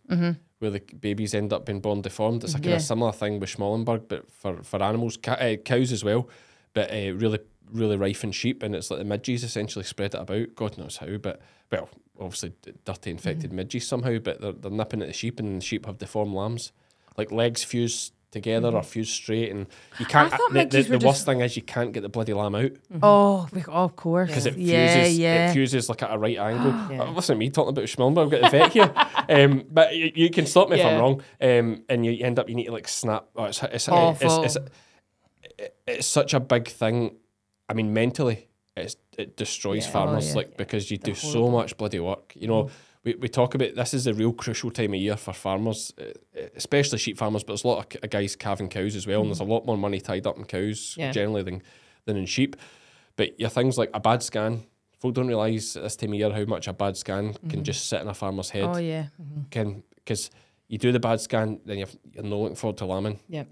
where the babies end up being born deformed. It's a kind Yeah. of similar thing with Schmallenberg, but for for animals, ca- uh, cows as well, but uh, really really rife in sheep, and it's like the midges essentially spread it about. God knows how, but well, obviously dirty infected midges somehow, but they're they're nipping at the sheep, and the sheep have deformed lambs, like legs fused together or fused straight, and you can't. I thought the the, midges the worst just- thing is you can't get the bloody lamb out Oh, we- oh, of course. because it fuses. yeah, yeah. It fuses like at a right angle. Yeah. Uh, Listen to me talking about Schmallenberg. I've got the vet here, um, but you, you can stop me if I'm wrong. Um, and you end up you need to like snap. Oh, it's it's, it's, Awful. it's, it's, it's such a big thing. I mean, mentally, it's, it destroys Yeah. farmers Oh, yeah. like because you do so horrible. much bloody work. You know, we, we talk about this is a real crucial time of year for farmers, uh, especially sheep farmers. But there's a lot of guys calving cows as well, and there's a mm. lot more money tied up in cows Yeah. generally than than in sheep. But your things like a bad scan. Folk don't realise at this time of year how much a bad scan can mm-hmm. just sit in a farmer's head. Oh, yeah. Mm-hmm. Can because you do the bad scan, then you're, you're not looking forward to lambing Yeah.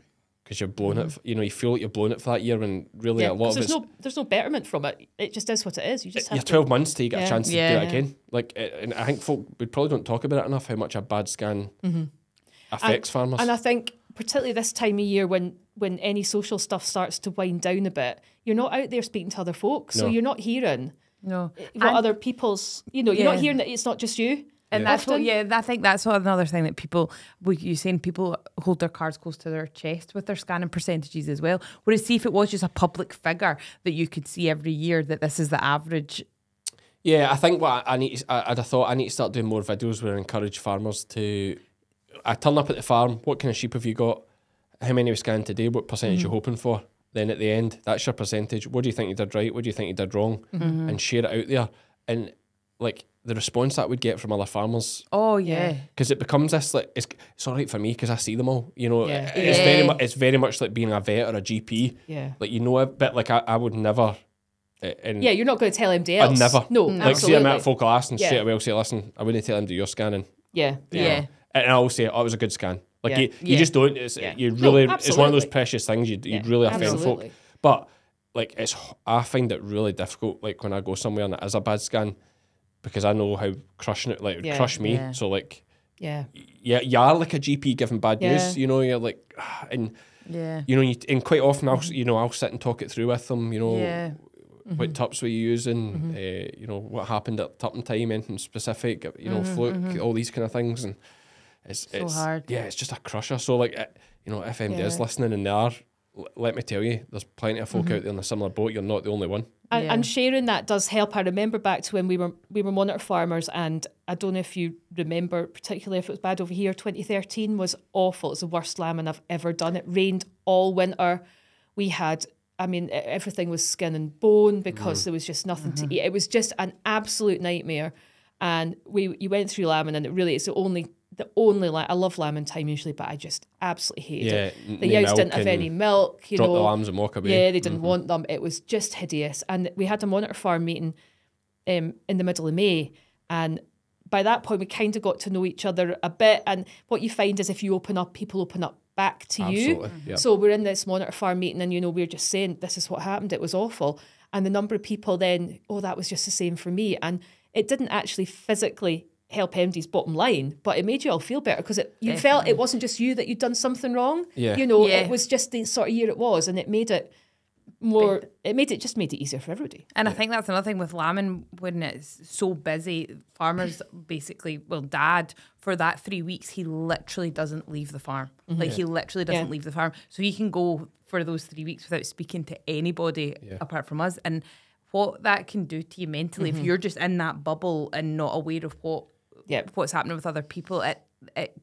Because you're blown it. f- You know, you feel like you're blown it for that year, and really Yeah, a lot 'cause of there's it's no there's no betterment from it. It just is what it is. You just you're have to 12 months till you get a Yeah. chance to do Yeah. it again. Like, and I think folk we probably don't talk about it enough how much a bad scan affects farmers. Mm-hmm. And I think particularly this time of year when when any social stuff starts to wind down a bit, you're not out there speaking to other folks, so you're not hearing No. what And- other people's. You know, you're not hearing that it's not just you. And that's what, yeah, I think that's what another thing that people, we you saying people hold their cards close to their chest with their scanning percentages as well. Whereas, see if it was just a public figure that you could see every year that this is the average. Yeah, I think what I I need, to, I, I'd have thought I need to start doing more videos where I encourage farmers to. I turn up at the farm. What kind of sheep have you got? How many we scanned today? What percentage you mm-hmm. hoping for? Then at the end, that's your percentage. What do you think you did right? What do you think you did wrong? Mm-hmm. And share it out there. And like the response that would get from other farmers, Oh, yeah. because it becomes this like it's it's all right for me because I see them all. You know, Yeah. it's very much it's very much like being a vet or a GP. Yeah. Like you know, a bit like I, I would never. Eh, and Yeah, you're not going to tell anybody I'd never. No, mm. like see absolutely. him at focal glass and Yeah. straight away I'll say, listen, I wouldn't tell him to do your scanning. Yeah. you Yeah. know. And I'll say, oh, it was a good scan. Like Yeah. you, you Yeah. just don't. It's Yeah. you No, really. it's one of those precious things you'd, you'd really offend absolutely. folk. But like it's, I find it really difficult. Like when I go somewhere and it is a bad scan, because I know how crushing it like it Yeah. crush me. Yeah. So like, Yeah. yeah, you are like a GP giving bad Yeah. news. You know, you're like, and Yeah. you know, you, and quite often I'll, mm-hmm. you know, I'll sit and talk it through with them. You know, Yeah. what mm-hmm. tups were you using? Uh, you know, what happened at tupping time, anything specific? You know, fluke, all these kind of things, and It's, So it's hard. Yeah, it's just a crusher. So like, it, you know, if MD is listening and they are, let me tell you, there's plenty of folk Mm-hmm. out there in a similar boat. You're not the only one. And, Yeah. and sharing that does help. I remember back to when we were we were monitor farmers, and I don't know if you remember, particularly if it was bad over here. 2013 was awful. It's the worst lambing I've ever done. It rained all winter. We had, I mean, e- everything was skin and bone because there was just nothing to eat. It was just an absolute nightmare. And we you went through lambing, and it really is the only the only like I love lambing time usually, but I just absolutely hated Yeah, it. n- The no didn't have any milk. You Drop know, the lambs and walk away. yeah, they didn't want them. It was just hideous. And we had a monitor farm meeting um, in the middle of May. And by that point, we kind of got to know each other a bit. And what you find is if you open up, people open up back to Absolutely, you. yep. So we're in this monitor farm meeting, and you know, we're just saying, this is what happened. It was awful. And the number of people then, oh, that was just the same for me. And it didn't actually physically help MD's bottom line, but it made you all feel better because it you felt it wasn't just you that you'd done something wrong. Yeah. You know, Yeah. it was just the sort of year it was, and it made it more. It made it just made it easier for everybody. And I think that's another thing with lambing when it's so busy. Farmers basically, well, dad for that three weeks, he literally doesn't leave the farm. Mm-hmm. Like he literally doesn't Yeah. leave the farm, so he can go for those three weeks without speaking to anybody apart from us. And what that can do to you mentally if mm-hmm. you're just in that bubble and not aware of what Yep. what's happening with other people, it it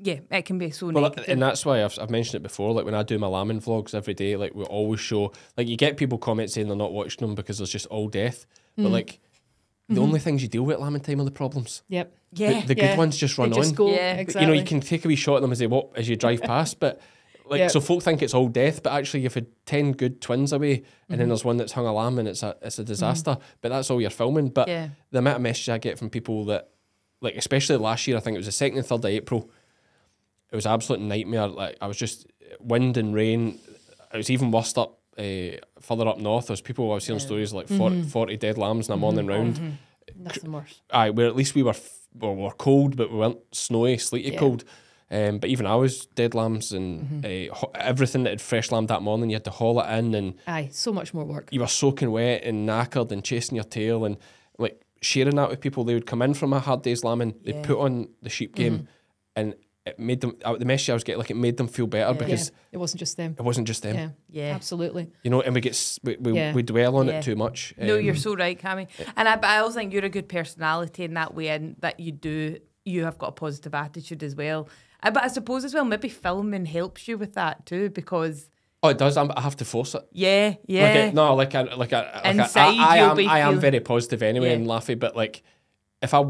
yeah, it can be so Well, negative. and that's why I've, I've mentioned it before. Like when I do my lambing vlogs every day, like we always show, like you get people comment saying they're not watching them because there's just all death. Mm. But like the only things you deal with lambing time are the problems. Yep. yeah, The, the Yeah. good ones just They run just on. go. Yeah. You know, Exactly. You know, you can take a wee shot at them as they walk as you drive past, but like Yep. so folk think it's all death, but actually you've had ten good twins away, and Mm-hmm. then there's one that's hung a lamb and it's a it's a disaster. But that's all you're filming. But Yeah. the amount of message I get from people that like especially last year, I think it was the second and third of April. It was an absolute nightmare. Like I was just wind and rain. It was even worse up uh, further up north. There's people I was seeing stories like 40, Mm-hmm. 40 dead lambs in a morning round. Nothing worse. Aye, where at least we were f- well, we were cold, but we weren't snowy, sleety Yeah. cold. Um, but even I was dead lambs and uh, ho- everything that had fresh lambed that morning, you had to haul it in, and Aye, so much more work. you were soaking wet and knackered and chasing your tail and sharing that with people. They would come in from a hard day's lambing, they'd Yeah. put on the sheep game, and it made them. uh, The message I was getting, like it made them feel better Yeah. because yeah, it wasn't just them. it wasn't just them. Yeah, Yeah. absolutely. You know, and we get we, we, Yeah. we dwell on Yeah. it too much. No, Um, you're so right, Cammy. And I, but I also think you're a good personality in that way, and that you do, you have got a positive attitude as well. Uh, but I suppose as well, maybe filming helps you with that too, because Oh, it does. I'm, I have to force it. yeah, yeah, Like no, like I, like I, like Inside I, I you'll am, I am very positive anyway Yeah. and laughy. But like, if I,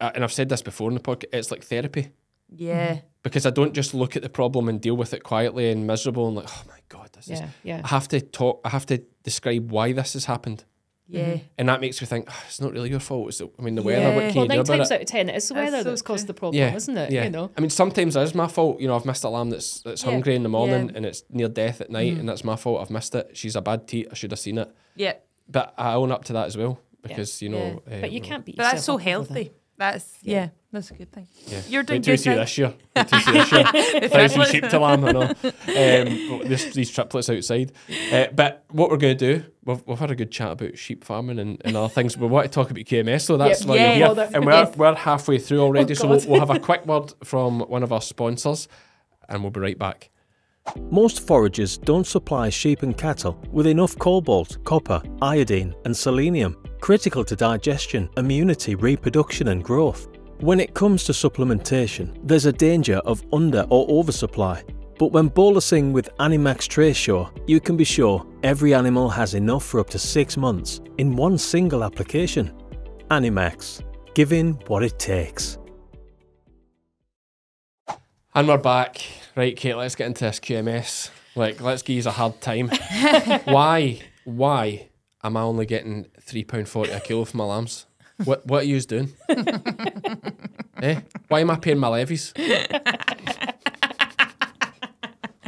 uh, and I've said this before in the podcast, it's like therapy yeah, because I don't just look at the problem and deal with it quietly and miserable and like, oh my god, this is. Yeah, yeah. I have to talk. I have to describe why this has happened, yeah. and that makes me think "Ah, it's not really your fault. It's the, I mean the Yeah. weather. What can Well, you do nine times it? out of ten, it is the That's weather so that's caused true. the problem, yeah, isn't it? Yeah. You know. I mean, sometimes it is my fault. You know, I've missed a lamb that's that's Yeah. hungry in the morning Yeah. and it's near death at night, Mm-hmm. and that's my fault. I've missed it. She's a bad teat. I should have seen it. yeah. But I own up to that as well because you know. uh, But you can't beat But that's so yourself up over that. healthy. That's yeah. that's a good thing. Yeah. You're doing Wait till you good see this year. Wait till you see this year. Thousand sheep to lamb, I know. Um, this, these triplets outside. Uh, but what we're going to do, we've, we've had a good chat about sheep farming and, and other things. We want to talk about QMS, so that's Yep. why Yeah. you're here. Well, and we're, yes. we're halfway through already, Oh, so we'll, we'll have a quick word from one of our sponsors and we'll be right back. Most foragers don't supply sheep and cattle with enough cobalt, copper, iodine, and selenium, critical to digestion, immunity, reproduction, and growth. When it comes to supplementation, there's a danger of under or oversupply. But when bolusing with Animax Tracesure, you can be sure every animal has enough for up to six months in one single application. Animax, giving what it takes. And we're back. Right, Kate, let's get into this QMS. Like, let's give you a hard time. why, why am I only getting £3.40 a kilo for my lambs? What, what are you doing? eh? Why am I paying my levies?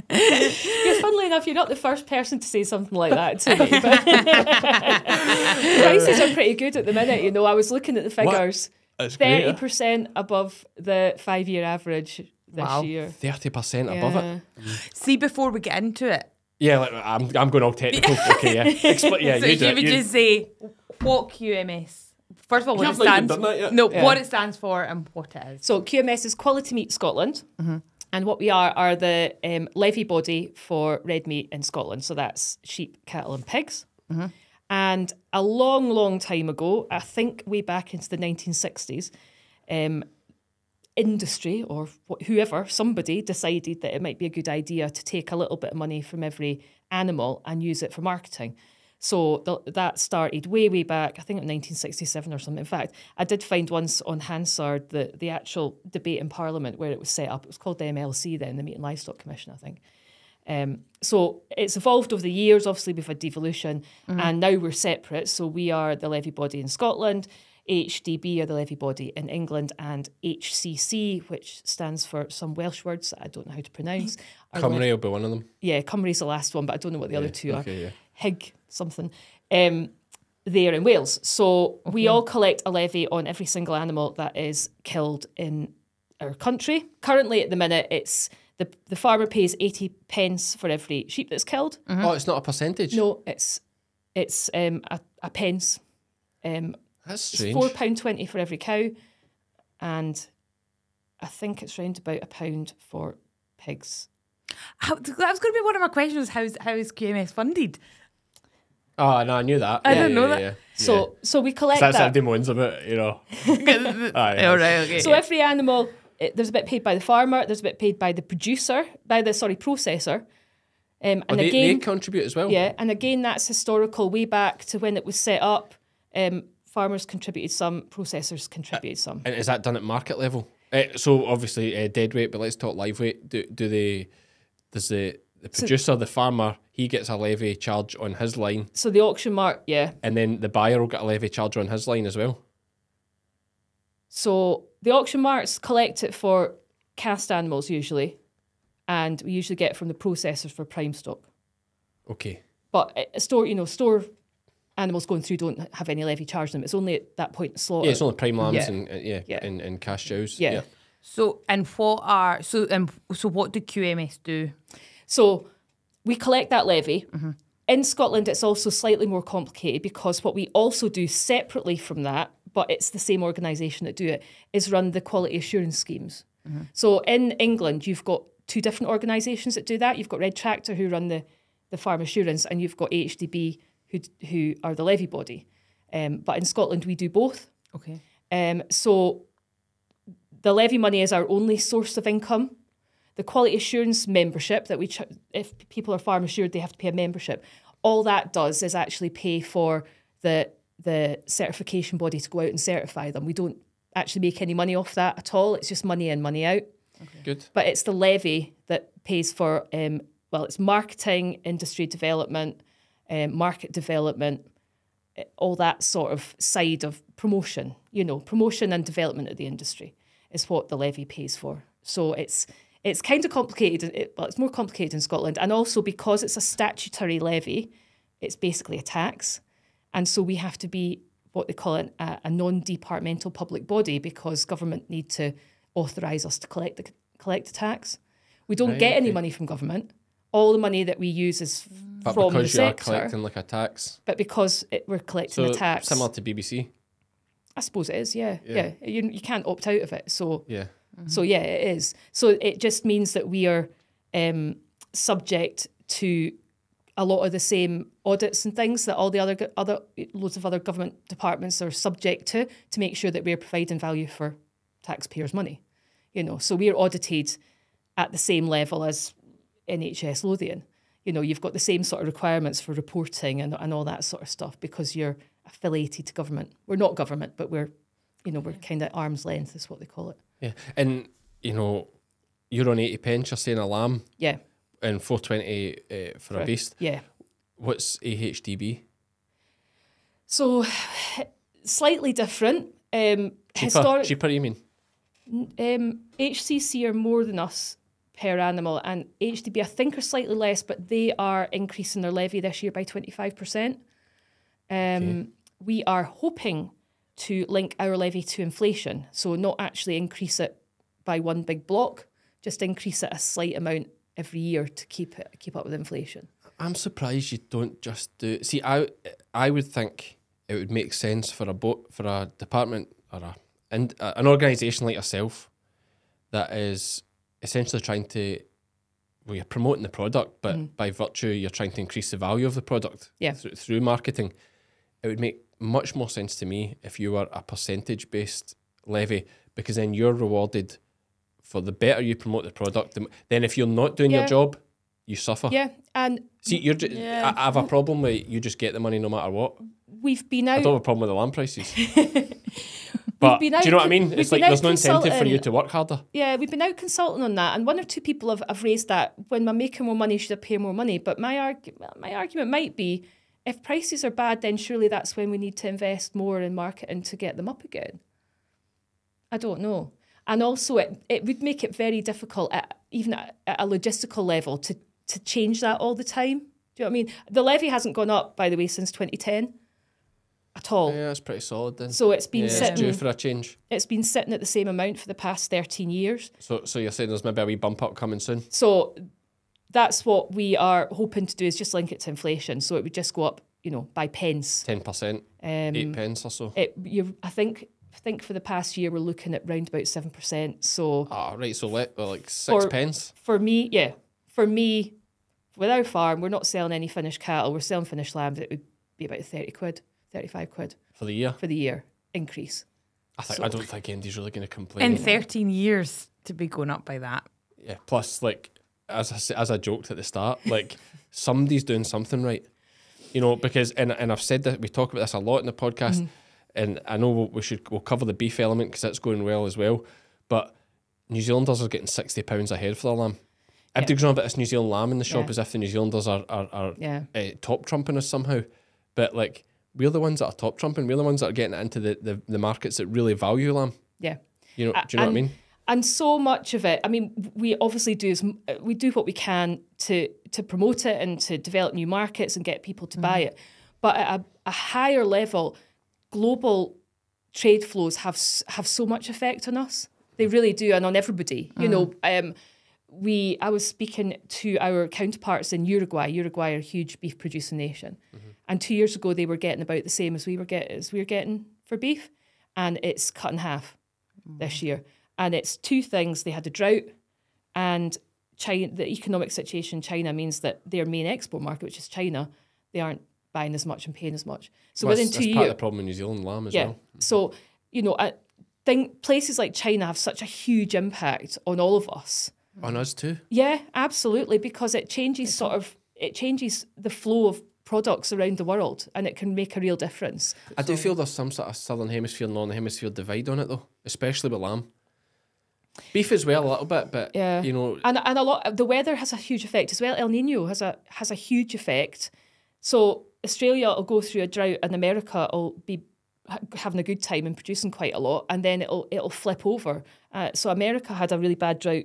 Because funnily enough, you're not the first person to say something like that to me. But prices are pretty good at the minute. You know, I was looking at the figures. It's great. Thirty percent above the five-year average this Wow. year. 30% above it. See, before we get into it, Yeah, like, I'm, I'm going all technical. okay, yeah. Expl- yeah, so you you do it. would You- just say what QMS First of all, what it stands done that yet. No, Yeah. what it stands for and what it is. So QMS is Quality Meat Scotland, and what we are are the um, levy body for red meat in Scotland. So that's sheep, cattle, and pigs. And a long, long time ago, I think way back into the 1960s, um, industry or whoever, somebody decided that it might be a good idea to take a little bit of money from every animal and use it for marketing. So th- that started way, way back, I think in 1967 or something. In fact, I did find once on Hansard the, the actual debate in Parliament where it was set up. It was called the MLC then, the Meat and Livestock Commission, I think. Um, so it's evolved over the years. Obviously, we've had devolution, and now we're separate. So we are the levy body in Scotland, HDB are the levy body in England, and HCC, which stands for some Welsh words that I don't know how to pronounce. Cymru will be one of them. yeah, Cymru's the last one, but I don't know what the other two are. Yeah. Hig something. Um, there in Wales. So we all collect a levy on every single animal that is killed in our country. Currently, at the minute, it's the the farmer pays eighty pence for every sheep that's killed. Oh, it's not a percentage. No, it's it's um, a, a pence. Um, that's it's four pound twenty for every cow, and I think it's round about a pound for pigs. How, that was going to be one of my questions. How's how is QMS funded? Oh no, I knew that. I Yeah, didn't yeah, know yeah, that. yeah. So so we collect that's that. how Demon's a bit, you know. Aye, All right, okay. So every animal, it, there's a bit paid by the farmer, there's a bit paid by the producer, by the sorry processor, um, Oh, and they, again, they contribute as well. yeah, and again that's historical, way back to when it was set up. Um, farmers contributed some, processors contributed some. And is that done at market level? Uh, so obviously uh, dead weight, but let's talk live weight. Do do they? Does the the producer, the farmer, he gets a levy charge on his line, So the auction mark, yeah. and then the buyer will get a levy charge on his line as well. So the auction marks collect it for cast animals usually, and we usually get from the processors for prime stock. Okay. But a store, you know, store animals going through don't have any levy charge them. It's only at that point in slaughter. Yeah, it's only prime lambs Yeah. and uh, yeah, Yeah. and, and cash cows. Yeah. So and what are so and so what do QMS do? So we collect that levy. Mm-hmm. In Scotland, it's also slightly more complicated because what we also do separately from that, but it's the same organisation that do it, is run the quality assurance schemes. Mm-hmm. So in England, you've got two different organisations that do that. You've got Red Tractor who run the, the farm assurance, and you've got HDB who who are the levy body. Um, but in Scotland, we do both. Okay. Um, so the levy money is our only source of income. The quality assurance membership that we, ch- if people are farm assured, they have to pay a membership. All that does is actually pay for the the certification body to go out and certify them. We don't actually make any money off that at all. It's just money in, money out. Okay. Good. But it's the levy that pays for, um, well, it's marketing, industry development, um, market development, eh, all that sort of side of promotion, you know, promotion and development of the industry is what the levy pays for. So it's it's kind of complicated. It, well, it's more complicated in Scotland, and also because it's a statutory levy, it's basically a tax, and so we have to be what they call an, a, a non-departmental public body because government need to authorise us to collect the collect the tax. We don't Right, get any okay. money from government. All the money that we use is But from because the you are collecting like a tax, But because it, we're collecting so the tax, similar to BBC. I suppose it is. Yeah, Yeah. yeah. You, you can't opt out of it. So Yeah. so yeah, it is. So it just means that we are um, subject to a lot of the same audits and things that all the other other loads of other government departments are subject to to make sure that we're providing value for taxpayers' money. You know, so we're audited at the same level as NHS Lothian. You know, you've got the same sort of requirements for reporting and, and all that sort of stuff because you're affiliated to government. We're not government, but we're, you know, we're kind of arm's length is what they call it. Yeah. And you know, you're on eighty pence. You're saying a lamb Yeah. and four twenty uh, for a beast. Yeah. What's AHDB? So slightly different. Um, Cheaper. historic, Cheaper. You mean? um, HCC are more than us per animal, and HDB I think are slightly less, but they are increasing their levy this year by twenty five percent. Um, We are hoping to link our levy to inflation, so not actually increase it by one big block, just increase it a slight amount every year to keep it keep up with inflation. I'm surprised you don't just do. See, I I would think it would make sense for a boat for a department or a in, uh, an organisation like yourself that is essentially trying to well, you're promoting the product, but mm. by virtue you're trying to increase the value of the product Yeah. through, through marketing. It would make much more sense to me if you were a percentage based levy because then you're rewarded for the better you promote the product. the m- Then if you're not doing Yeah. your job, you suffer. Yeah, and See, you're. Ju- Yeah. I, I have a problem with you just get the money no matter what. we've been out. I out. don't have a problem with the land prices. but do you know what I mean? It's like there's no incentive for you to work harder. Yeah, we've been out consulting on that, and one or two people have, have raised that when I'm making more money, should I pay more money? But my argument, my argument might be, if prices are bad, then surely that's when we need to invest more in marketing to get them up again. I don't know, and also it it would make it very difficult at even at, at a logistical level to to change that all the time. Do you know what I mean? The levy hasn't gone up, by the way, since 2010 at all. Yeah, it's pretty solid then. So it's been yeah, it's sitting. due for a change. it's been sitting at the same amount for the past 13 years. So, so you're saying there's maybe a wee bump up coming soon? So that's what we are hoping to do is just link it to inflation. So it would just go up, you know, by pence. Ten percent, Um, eight pence or so. it you I think I think for the past year we're looking at round about seven percent. So Ah, right. So let well, like six For- pence. for me, yeah, for me, with our farm, we're not selling any finished cattle. We're selling finished lambs. It would be about thirty quid, thirty-five quid for the year. for the year increase. I think So- I don't think Andy's really going to complain. In 13 years to be going up by that. yeah. Plus, like as I, s- as I joked at the start, like somebody's doing something right. You know, because and and I've said that we talk about this a lot in the podcast, and I know we should we'll cover the beef element because that's going well as well. But New Zealanders are getting sixty pounds ahead for their lamb. Everybody's on about this New Zealand lamb in the shop Yeah. as if the New Zealanders are are, are Yeah. uh, top trumping us somehow. But like we're the ones that are top trumping. We're the ones that are getting it into the, the, the markets that really value lamb. Yeah. You know, A- do you know what I mean? and so much of it i mean we obviously do is we do what we can to to promote it and to develop new markets and get people to mm-hmm. buy it but at a, a higher level global trade flows have have so much effect on us they mm. really do and on everybody you mm. know um we i was speaking to our counterparts in uruguay uruguay are a huge beef producing nation mm-hmm. and two years ago they were getting about the same as we were get as we were getting for beef and it's cut in half mm. this year. And it's two things. They had a drought and China, the economic situation in China means that their main export market, which is China, they aren't buying as much and paying as much. So Well, within that's, two that's part of the problem in New Zealand lamb as yeah. well. Mm-hmm. So, you know, I think places like China have such a huge impact on all of us. On us too. Yeah, absolutely, because it changes sort of it changes the flow of products around the world and it can make a real difference. I do feel there's some sort of southern hemisphere, and northern hemisphere divide on it though, especially with lamb. Beef as well a little bit, but Yeah. you know, and and a lot the weather has a huge effect as well. El Nino has a has a huge effect. So Australia will go through a drought, and America will be having a good time and producing quite a lot, and then it'll it'll flip over. Uh, so America had a really bad drought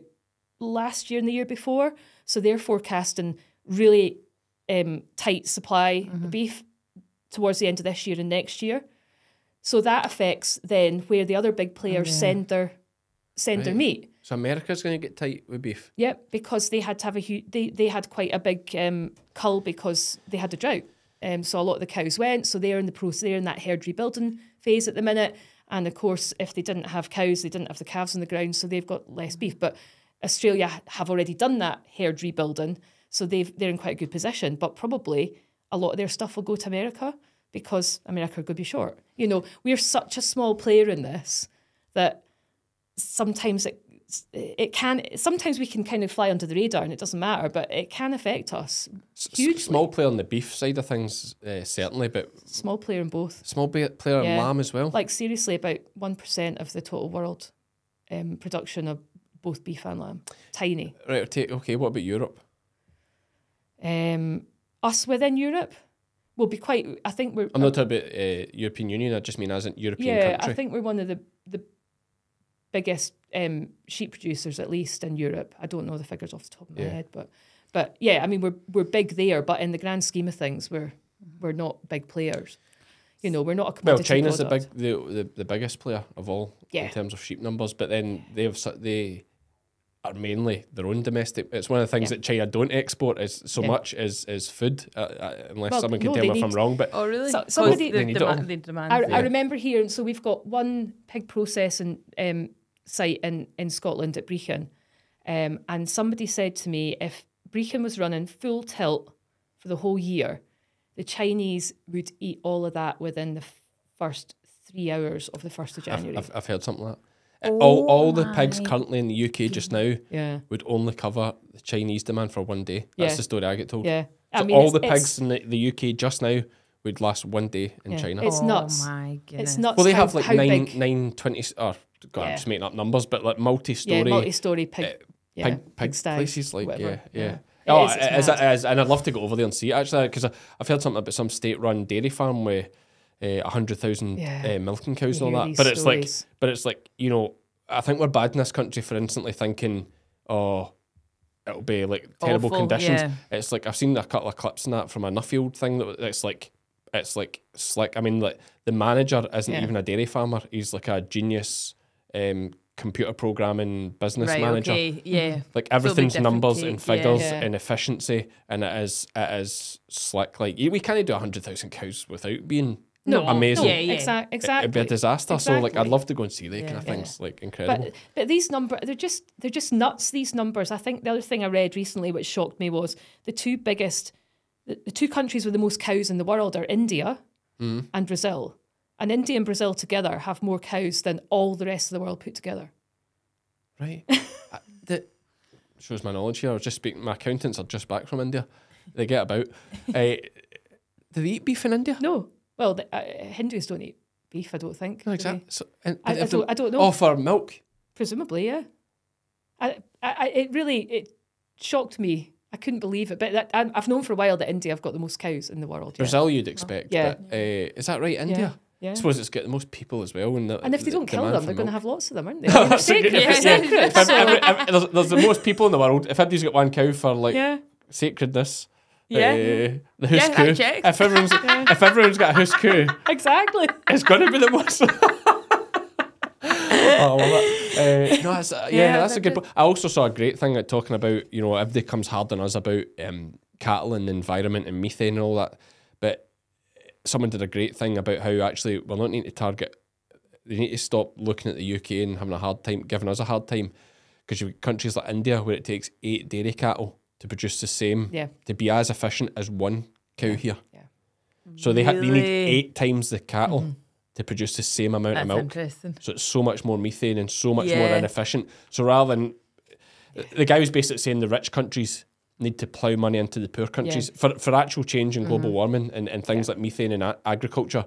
last year and the year before, so they're forecasting really um, tight supply of beef towards the end of this year and next year. So that affects then where the other big players send their send their meat. so America's going to get tight with beef. Yep, because they had to have a huge. They, they had quite a big um, cull because they had a drought. Um, so a lot of the cows went. So they're in the process. They're in that herd rebuilding phase at the minute. And of course, if they didn't have cows, they didn't have the calves on the ground, so they've got less beef. But Australia have already done that herd rebuilding, so they've they're in quite a good position. But probably a lot of their stuff will go to America because America could be short. You know, we're such a small player in this that sometimes it it can sometimes we can kind of fly under the radar and it doesn't matter, but it can affect us hugely. Small player on the beef side of things, uh, certainly, but Small player in both. small player in lamb as well. Like seriously, about one percent of the total world um, production of both beef and lamb. Tiny. right, take, okay, what about Europe? Um, us within Europe will be quite. I think we're. I'm not talking about uh, European Union, I just mean as in European yeah, country. I think we're one of the the biggest um, sheep producers, at least in Europe. I don't know the figures off the top of my Yeah. head, but but yeah, I mean we're we're big there, but in the grand scheme of things, we're we're not big players. You know, we're not a well, commodity China's the big, the, the the biggest player of all Yeah. in terms of sheep numbers, but then they've they are mainly their own domestic. It's one of the things Yeah. that China don't export is so Yeah. much is is food. Uh, uh, unless Well, someone can no, tell me if I'm wrong, but Oh, really? So- somebody- the They need it dema- demand. I, Yeah. I remember hearing, so we've got one pig processing um, site in, in Scotland at Brechin. Um, and somebody said to me, if Brechin was running full tilt for the whole year, the Chinese would eat all of that within the f- first three hours of the 1st of I've, January. I've, I've heard something like that. Uh, all all the pigs currently in the UK just now yeah. would only cover the Chinese demand for one day. That's Yeah. the story I get told. Yeah. So I mean, all the pigs in the, the UK just now would last one day in Yeah. China. It's oh nuts. my goodness. It's nuts. well, they how, have like how nine, big, nine, twenty, or God, I'm just making up numbers, but like multi-story yeah, multi-story pig, uh, yeah, pig, pig stag, places. Like, whatever. yeah, yeah. It Oh, is, it it's is, mad. it is, and I'd love to go over there and see it actually, because I've heard something about some state-run dairy farm with a uh, hundred thousand Yeah. uh, milking cows and all that. But it's like, but it's like you know, I think we're bad in this country for instantly thinking, oh, it'll be like terrible Awful, conditions. yeah. It's like I've seen a couple of clips in that from a Nuffield thing that it's like. It's like slick. I mean, like the manager isn't Yeah. even a dairy farmer. He's like a genius um, computer programming business right, manager. okay, yeah. Like it'll be everything's numbers cake, and figures Yeah. and efficiency, and it is it is slick. Like we can't do hundred thousand cows without being No, amazing. No, Yeah, yeah. exa- exactly. It'd be a disaster. So like I'd love to go and see that kind Yeah. of things. Like incredible. But but these numbers they're just they're just nuts. These numbers. I think the other thing I read recently, which shocked me, was the two biggest, the, the two countries with the most cows in the world are India Mm. and Brazil. And India and Brazil together have more cows than all the rest of the world put together. Right. I- that shows my knowledge here. I was just speaking. My accountants are just back from India. They get about. uh, do they eat beef in India? No, well, the, uh, Hindus don't eat beef. I don't think. No, do exactly. So, and, I- I don't- I don't know. For milk. Presumably, yeah. I, I, I- it really it shocked me. I couldn't believe it. But that, I, I've known for a while that India have got the most cows in the world. Yeah. Brazil, you'd expect. Yeah. But, uh, is that right? India. Yeah. I suppose it's got the most people as well. And, the, And if they the don't kill them, they're going to have lots of them, aren't they? They're That's a good- sacred. Yeah. Sacred. If ev- so- every- every- there's, there's the most people in the world. If everybody's got one cow for like yeah. sacredness, Yeah. uh, the Yeah, hoose that coo. checks. If everyone's if everyone's got a coo, Exactly. it's going to be the most. oh, well, that, uh, no, that's, uh, yeah, Yeah, that's a good. I also saw a great thing like, talking about you know everybody comes hard on us about um, cattle and the environment and methane and all that, but someone did a great thing about how actually we're not needing to target. They need to stop looking at the UK and having a hard time, giving us a hard time, because you've got countries like India where it takes eight dairy cattle to produce the same, Yeah. to be as efficient as one cow here. Yeah. So they ha- they need eight times the cattle mm-hmm. to produce the same amount That's of milk. interesting. So it's so much more methane and so much more inefficient. So rather than the guy was basically saying the rich countries need to plough money into the poor countries for, for actual change in global mm-hmm. warming and, and things like methane and a- agriculture.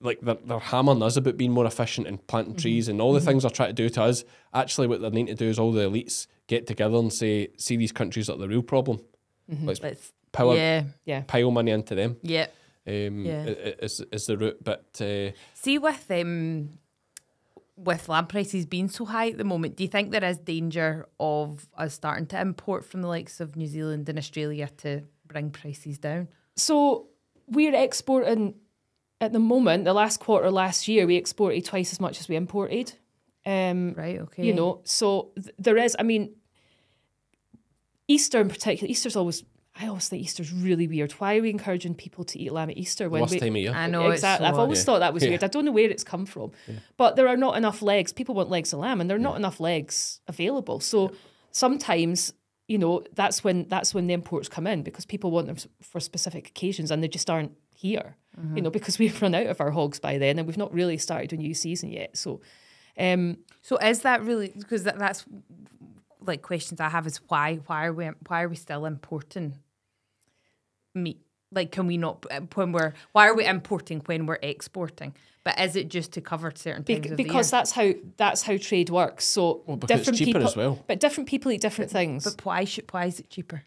It, like they're, they're hammering us about being more efficient and planting trees and all the things they're trying to do to us. Actually, what they need to do is all the elites get together and say, see these countries are the real problem. Let's Let's, power yeah, Yeah. pile money into them. yeah. Um, Yeah. i- i- is is the route, but uh, See with um with lamb prices being so high at the moment, do you think there is danger of us starting to import from the likes of New Zealand and Australia to bring prices down? So we're exporting at the moment. The last quarter last year, we exported twice as much as we imported. Um, Right, okay. You know, so th- there is. I mean, Easter in particular. Easter's always. I always think Easter's really weird. Why are we encouraging people to eat lamb at Easter when worst we, time of year. I know exactly. it's I've always Yeah. thought that was Yeah. weird. I don't know where it's come from, but there are not enough legs. People want legs of lamb, and there are not enough legs available. So sometimes, you know, that's when that's when the imports come in because people want them for specific occasions, and they just aren't here. You know, because we've run out of our hogs by then, and we've not really started a new season yet. So, um, So is that really because that, that's like questions I have is why why are we why are we still importing meat? Like, can we not when we're why are we importing when we're exporting? But is it just to cover certain Bec- times of because the year? that's how that's how trade works. So Well, because it's different cheaper people, as well. But different people eat different things. But why should why is it cheaper?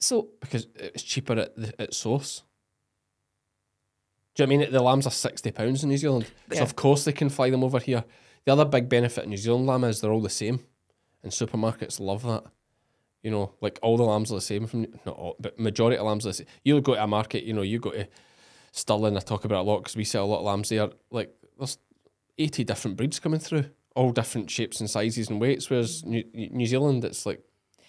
so because it's cheaper at the, at source. Do you know I mean? The lambs are sixty pounds in New Zealand, so of course they can fly them over here. The other big benefit in New Zealand lamb is they're all the same, and supermarkets love that. You know, like all the lambs are the same from not all, but majority of lambs are the same. You go to a market, you know, you go to Stirling. I talk about it a lot because we sell a lot of lambs there. Like there's eighty different breeds coming through all different shapes and sizes and weights. Whereas New, New Zealand, it's like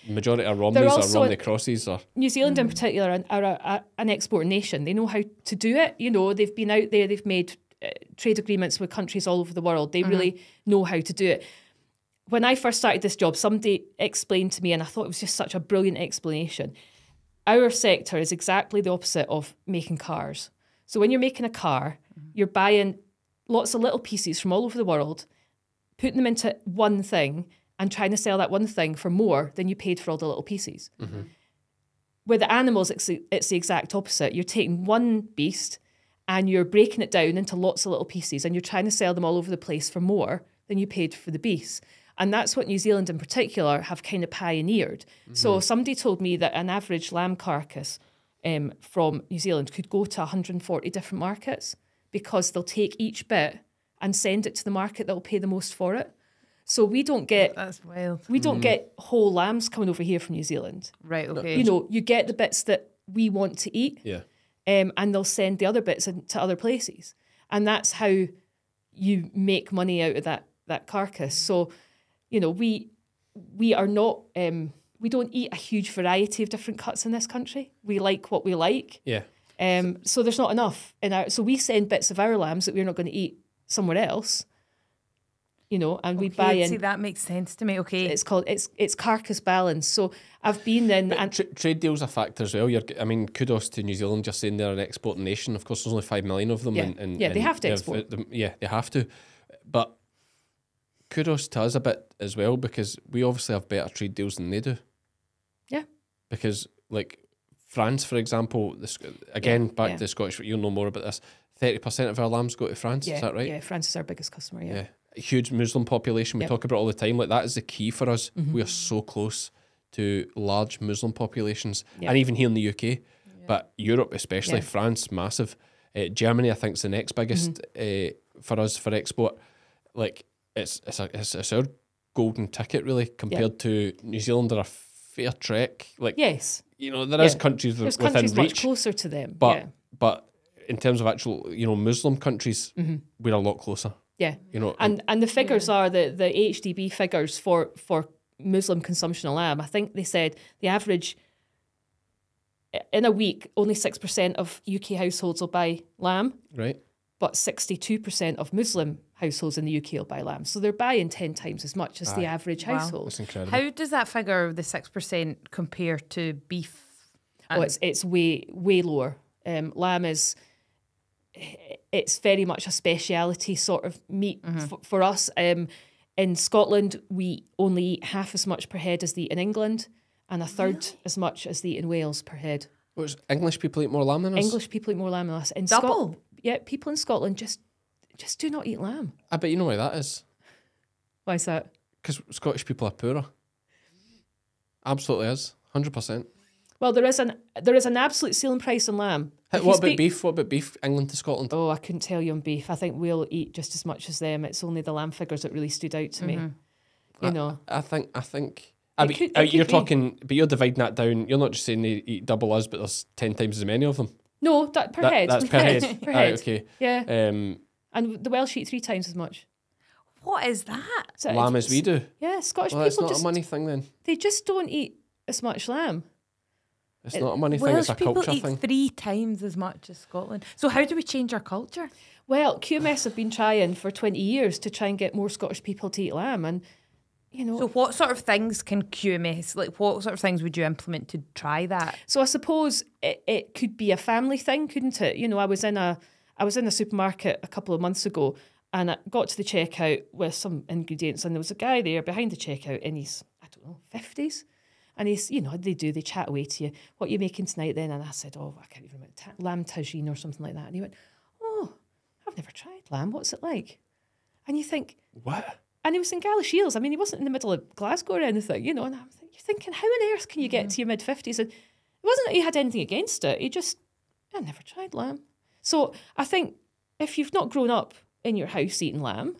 majority of Romneys or also Romney crosses or New Zealand in particular are, are a, a, an export nation. They know how to do it. You know, they've been out there, they've made uh, trade agreements with countries all over the world. They really know how to do it. When I first started this job, somebody explained to me, and I thought it was just such a brilliant explanation. Our sector is exactly the opposite of making cars. So when you're making a car, you're buying lots of little pieces from all over the world, putting them into one thing, and trying to sell that one thing for more than you paid for all the little pieces. With the animals, it's the, it's the exact opposite. You're taking one beast and you're breaking it down into lots of little pieces and you're trying to sell them all over the place for more than you paid for the beast. And that's what New Zealand in particular have kind of pioneered. So somebody told me that an average lamb carcass um, from New Zealand could go to 140 different markets because they'll take each bit and send it to the market that will pay the most for it. So we don't get That's wild. we don't get whole lambs coming over here from New Zealand. Right, okay. You know, you get the bits that we want to eat, yeah. um, and they'll send the other bits in, to other places, and that's how you make money out of that that carcass. So, you know, we we are not um, we don't eat a huge variety of different cuts in this country. We like what we like. Yeah. Um, so there's not enough in our. So we send bits of our lambs that we're not going to eat somewhere else. You know, and we buy in. See, that makes sense to me. Okay. It's called it's it's carcass balance. So I've been in But and tra- trade deals a factor as well. You're, g- I mean, kudos to New Zealand just saying they're an exporting nation. Of course, there's only five million of them. Yeah. And, and, Yeah, they and have to export. them- yeah, they have to. But kudos to us a bit as well because we obviously have better trade deals than they do. Yeah. Because like France, for example, this, Sc- again back yeah. to the Scottish, you'll know more about this. Thirty percent of our lambs go to France. yeah, is that right? Yeah, France is our biggest customer. Yeah. Huge Muslim population. We Yep. talk about all the time. Like that is the key for us. Mm-hmm. We are so close to large Muslim populations, Yep. and even here in the UK, but Europe especially. France massive. Uh, Germany, I think, is the next biggest Mm-hmm. uh, for us for export. Like it's it's, a, it's it's our golden ticket really compared to New Zealand. Are a fair trek. Like Yes. you know, there is countries There's within countries much closer to them. but but in terms of actual you know Muslim countries, we're a lot closer. Yeah. You know, And and the figures are the the HDB figures for for Muslim consumption of lamb. I think they said the average in a week only six percent of UK households will buy lamb, right. but sixty two percent of Muslim households in the UK will buy lamb. So they're buying ten times as much as the average Wow. household. That's incredible. How does that figure, of the six percent, compare to beef? Oh, it's it's way way lower. Um, lamb is it's very much a speciality sort of meat f- for us. Um, in Scotland, we only eat half as much per head as they eat in England, and a third as much as they eat in Wales per head. What's English people eat more lamb than us? English people eat more lamb than us. In Double? Scot- yeah, people in Scotland just just do not eat lamb. I bet you know why that is. Why is that? Because Scottish people are poorer. Absolutely is. Hundred percent. Well, there is an there is an absolute ceiling price on lamb. If What about speak- beef? What about beef? England to Scotland. Oh, I couldn't tell you on beef. I think we'll eat just as much as them. It's only the lamb figures that really stood out to me. You know, I think. I think. I It mean, could- it uh, you're be. talking, but you're dividing that down. You're not just saying they eat double us, but there's ten times as many of them. no, that per That- head. That's per head. per Right, okay. Yeah, Um, and the Welsh eat three times as much. What is that? So lamb it's- as we do. Yeah, Scottish Well, it's people not just a money thing then. they just don't eat as much lamb. It's It- not a money thing. Welsh It's a people culture eat thing. three times as much as Scotland. So how do we change our culture? Well, QMS have been trying for twenty years to try and get more Scottish people to eat lamb, and you know, So what sort of things can QMS like? What sort of things would you implement to try that? So I suppose it, it could be a family thing, couldn't it? You know, I was in a I was in a supermarket a couple of months ago and I got to the checkout with some ingredients and there was a guy there behind the checkout in his, I don't know, fifties. And he's, you know, they do, they chat away to you. What are you making tonight then? And I said, Oh, I can't even remember, ta- lamb tagine or something like that. And he went, Oh, I've never tried lamb. What's it like? And you think, What? and he was in Galashiels. I mean, he wasn't in the middle of Glasgow or anything, you know. And I'm think, you're thinking, how on earth can you get mm. to your mid fifties? And it wasn't that he had anything against it. He just, I never tried lamb. So I think if you've not grown up in your house eating lamb,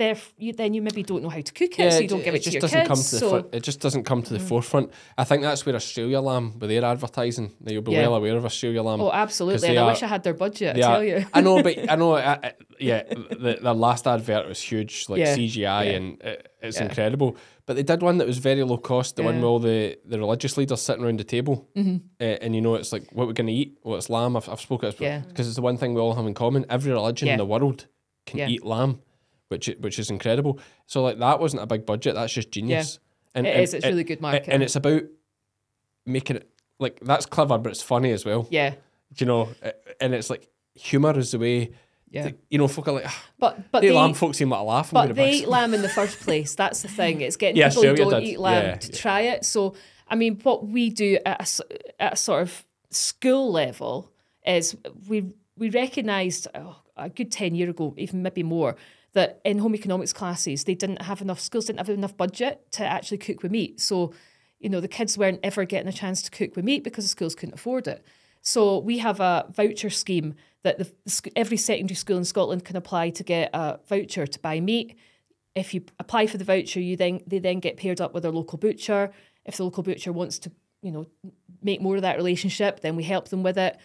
there you, then you maybe don't know how to cook it, so you don't give it, to just your doesn't kids. come to the so Mm. front. It just doesn't come to the forefront. I think that's where Australia Lamb, with their advertising, now you'll be Yeah. well aware of Australia Lamb. Oh, absolutely. And I are- wish I had their budget. I they are- you. I know, but I know. I, I- yeah, the, the last advert was huge, like Yeah. CGI, Yeah. and it, it's Yeah. incredible. But they did one that was very low cost. The one Yeah. with all the, the religious leaders sitting around the table, Mm-hmm. uh, and you know, it's like what we're going to eat. Well, it's lamb. I've, I've spoken Yeah. because it's the one thing we all have in common. Every religion Yeah. in the world can Yeah. eat lamb, which which is incredible. So like that wasn't a big budget. That's just genius. And It is, it's really good marketing. and it's about making it like that's clever, but it's funny as well. yeah. You know? And it's like humor is the way. Yeah. that, you know, folk are like, "Ah, But but they they, lamb folk seem like a laugh. But they eat lamb in the first place. That's the thing. It's getting Yeah, people who don't did. eat lamb Yeah, to yeah. try it. So I mean, what we do at a, at a sort of school level is we we recognised oh, a good ten year ago, even maybe more, that in home economics classes they didn't have enough schools didn't have enough budget to actually cook with meat. So you know the kids weren't ever getting a chance to cook with meat because the schools couldn't afford it. So we have a voucher scheme that the, every secondary school in Scotland can apply to get a voucher to buy meat. If you apply for the voucher, you then they then get paired up with their local butcher. If the local butcher wants to, you know, make more of that relationship, then we help them with it.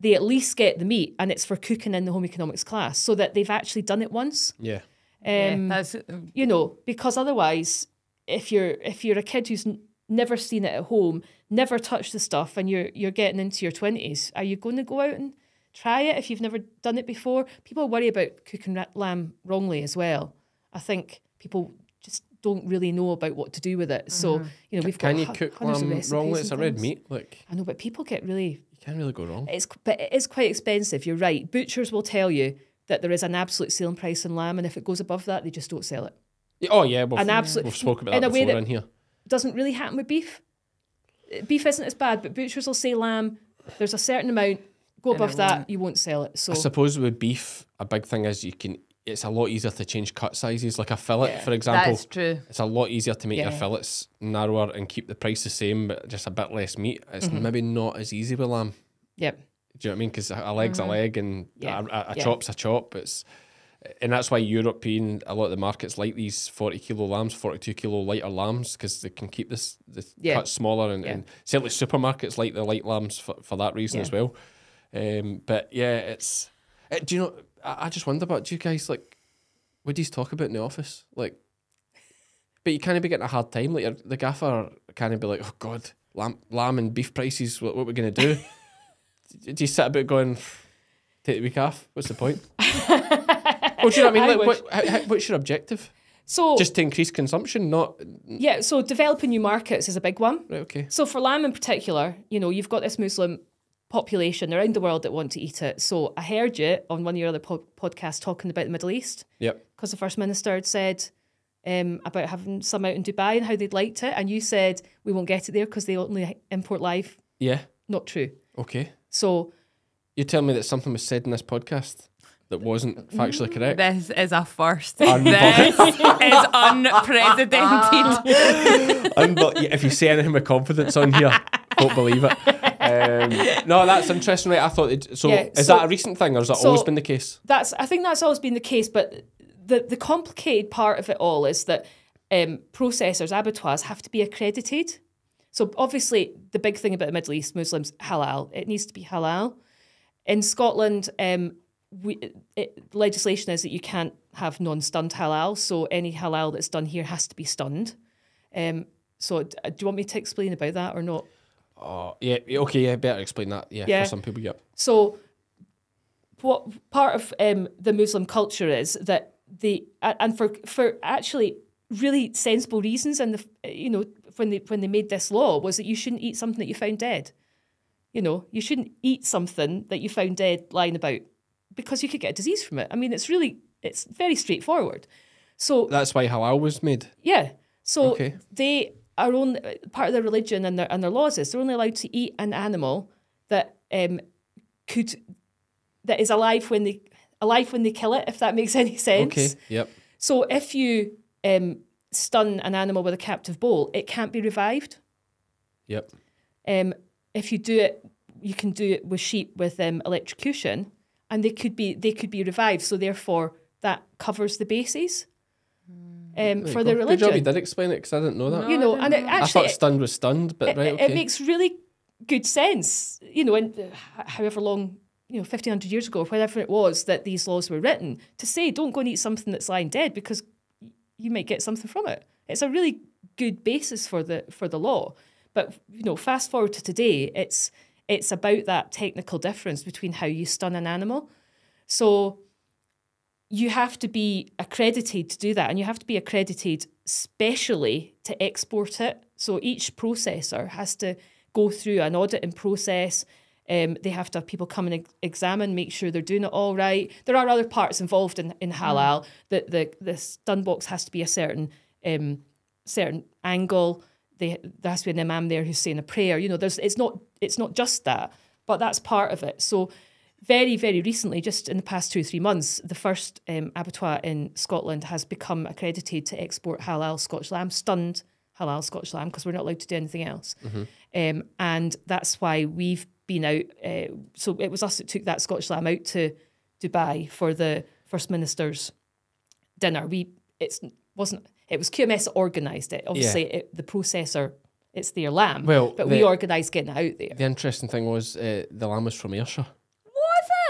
They at least get the meat, and it's for cooking in the home economics class, so that they've actually done it once. Yeah. Um, That's you know, because otherwise, if you're if you're a kid who's n- never seen it at home, never touched the stuff, and you're you're getting into your twenties, are you going to go out and try it if you've never done it before? People worry about cooking ra- lamb wrongly as well. I think people just don't really know about what to do with it. So you know, we've Can got you hu- cook lamb wrongly? and It's a red meat. Like I know, but people get really you can't really go wrong. it's but it is quite expensive. You're right. Butchers will tell you that there is an absolute selling price in lamb, and if it goes above that, they just don't sell it. Oh yeah, we've, An absolute- we've spoken about in that a way before that- in here. doesn't really happen with beef. Beef isn't as bad, but butchers will say lamb. There's a certain amount. Go above that, you won't sell it. So I suppose with beef, a big thing is you can. It's a lot easier to change cut sizes. Like a fillet, Yeah. for example, that's true. it's a lot easier to make your fillets narrower and keep the price the same, but just a bit less meat. It's Mm-hmm. maybe not as easy with lamb. yep, Do you know what I mean? Because a leg's a leg and Mm-hmm. Yeah. a, a, a Yeah. chop's a chop. It's and that's why European a lot of the markets like these forty kilo lambs, forty two kilo lighter lambs because they can keep this the Yeah. cut smaller and, Yeah. and certainly supermarkets like the light lambs for, for that reason Yeah. as well. Um, but yeah, it's uh, do you know? I, I just wonder about do you guys like what do you talk about in the office like? But you can't be getting a hard time. Like the gaffer can't be like, oh god, lamb, lamb and beef prices. What, what we're gonna do? do you sit about going? Take the week off. What's the point? well, do you know what I mean? I Like, what, how, how, what's your objective? so Just to increase consumption, not yeah, so developing new markets is a big one. right, okay. So for lamb in particular, you know, you've got this Muslim population around the world that want to eat it. So I heard you on one of your other po- podcasts talking about the Middle East Yep. because the first minister had said um, about having some out in Dubai and how they'd liked it, and you said we won't get it there because they only import live. Yeah. Not true. Okay. So You tell me that something was said in this podcast that wasn't factually correct. This is a first. Unbelievable. this is unprecedented. Unbel- if you say anything with confidence on here, don't believe it. Um, no, that's interesting. Right? I thought it, so. Yeah, is so- that a recent thing, or has that so- always been the case? that's I think that's always been the case, but the the complicated part of it all is that um, processors, abattoirs, have to be accredited. So obviously, the big thing about the Middle East Muslims halal. It needs to be halal. In Scotland, um, we, it, legislation is that you can't have non-stunned halal. So any halal that's done here has to be stunned. Um, so do you want me to explain about that or not? Oh, yeah. Okay. Yeah. Better explain that. Yeah. Yeah. For some people, yeah. So, what part of um, the Muslim culture is that the and for for actually really sensible reasons, and the you know when they when they made this law was that you shouldn't eat something that you found dead. You know, you shouldn't eat something that you found dead lying about because you could get a disease from it. I mean, it's really it's very straightforward. So That's why halal was made. yeah. So Okay. they are only part of their religion and their and their laws is they're only allowed to eat an animal that um could that is alive when they alive when they kill it, if that makes any sense. Okay. Yep. So if you um stun an animal with a captive bolt, it can't be revived. Yep. Um if you do it you can do it with sheep with um, electrocution and they could be they could be revived. So therefore that covers the bases. Um, for you the go. Good job you did explain it because I didn't know that. You know, and it actually, I thought stunned was stunned, but it, right, it- okay. it makes really good sense. You know, and uh, however long, you know, 1500 years ago, or whatever it was that these laws were written, to say don't go and eat something that's lying dead because you might get something from it. It's a really good basis for the for the law. But you know, fast forward to today, it's it's about that technical difference between how you stun an animal. So you have to be accredited to do that, and you have to be accredited specially to export it. So each processor has to go through an auditing process. Um, they have to have people come and ex- examine, make sure they're doing it all right. There are other parts involved in, in halal. The, the the stun box has to be a certain um, certain angle. They, there has to be an imam there who's saying a prayer. You know, there's it's not it's not just that, but that's part of it. So very, very recently, just in the past two or three months, the first um, abattoir in Scotland has become accredited to export halal Scotch lamb, stunned halal Scotch lamb, because we're not allowed to do anything else. Um, and that's why we've been out. Uh, so it was us that took that Scotch lamb out to Dubai for the First Minister's dinner. We it's wasn't it was QMS that organised it. Obviously, it, the processor it's their lamb. Well, but we organised getting it out there. The interesting thing was uh, the lamb was from Ayrshire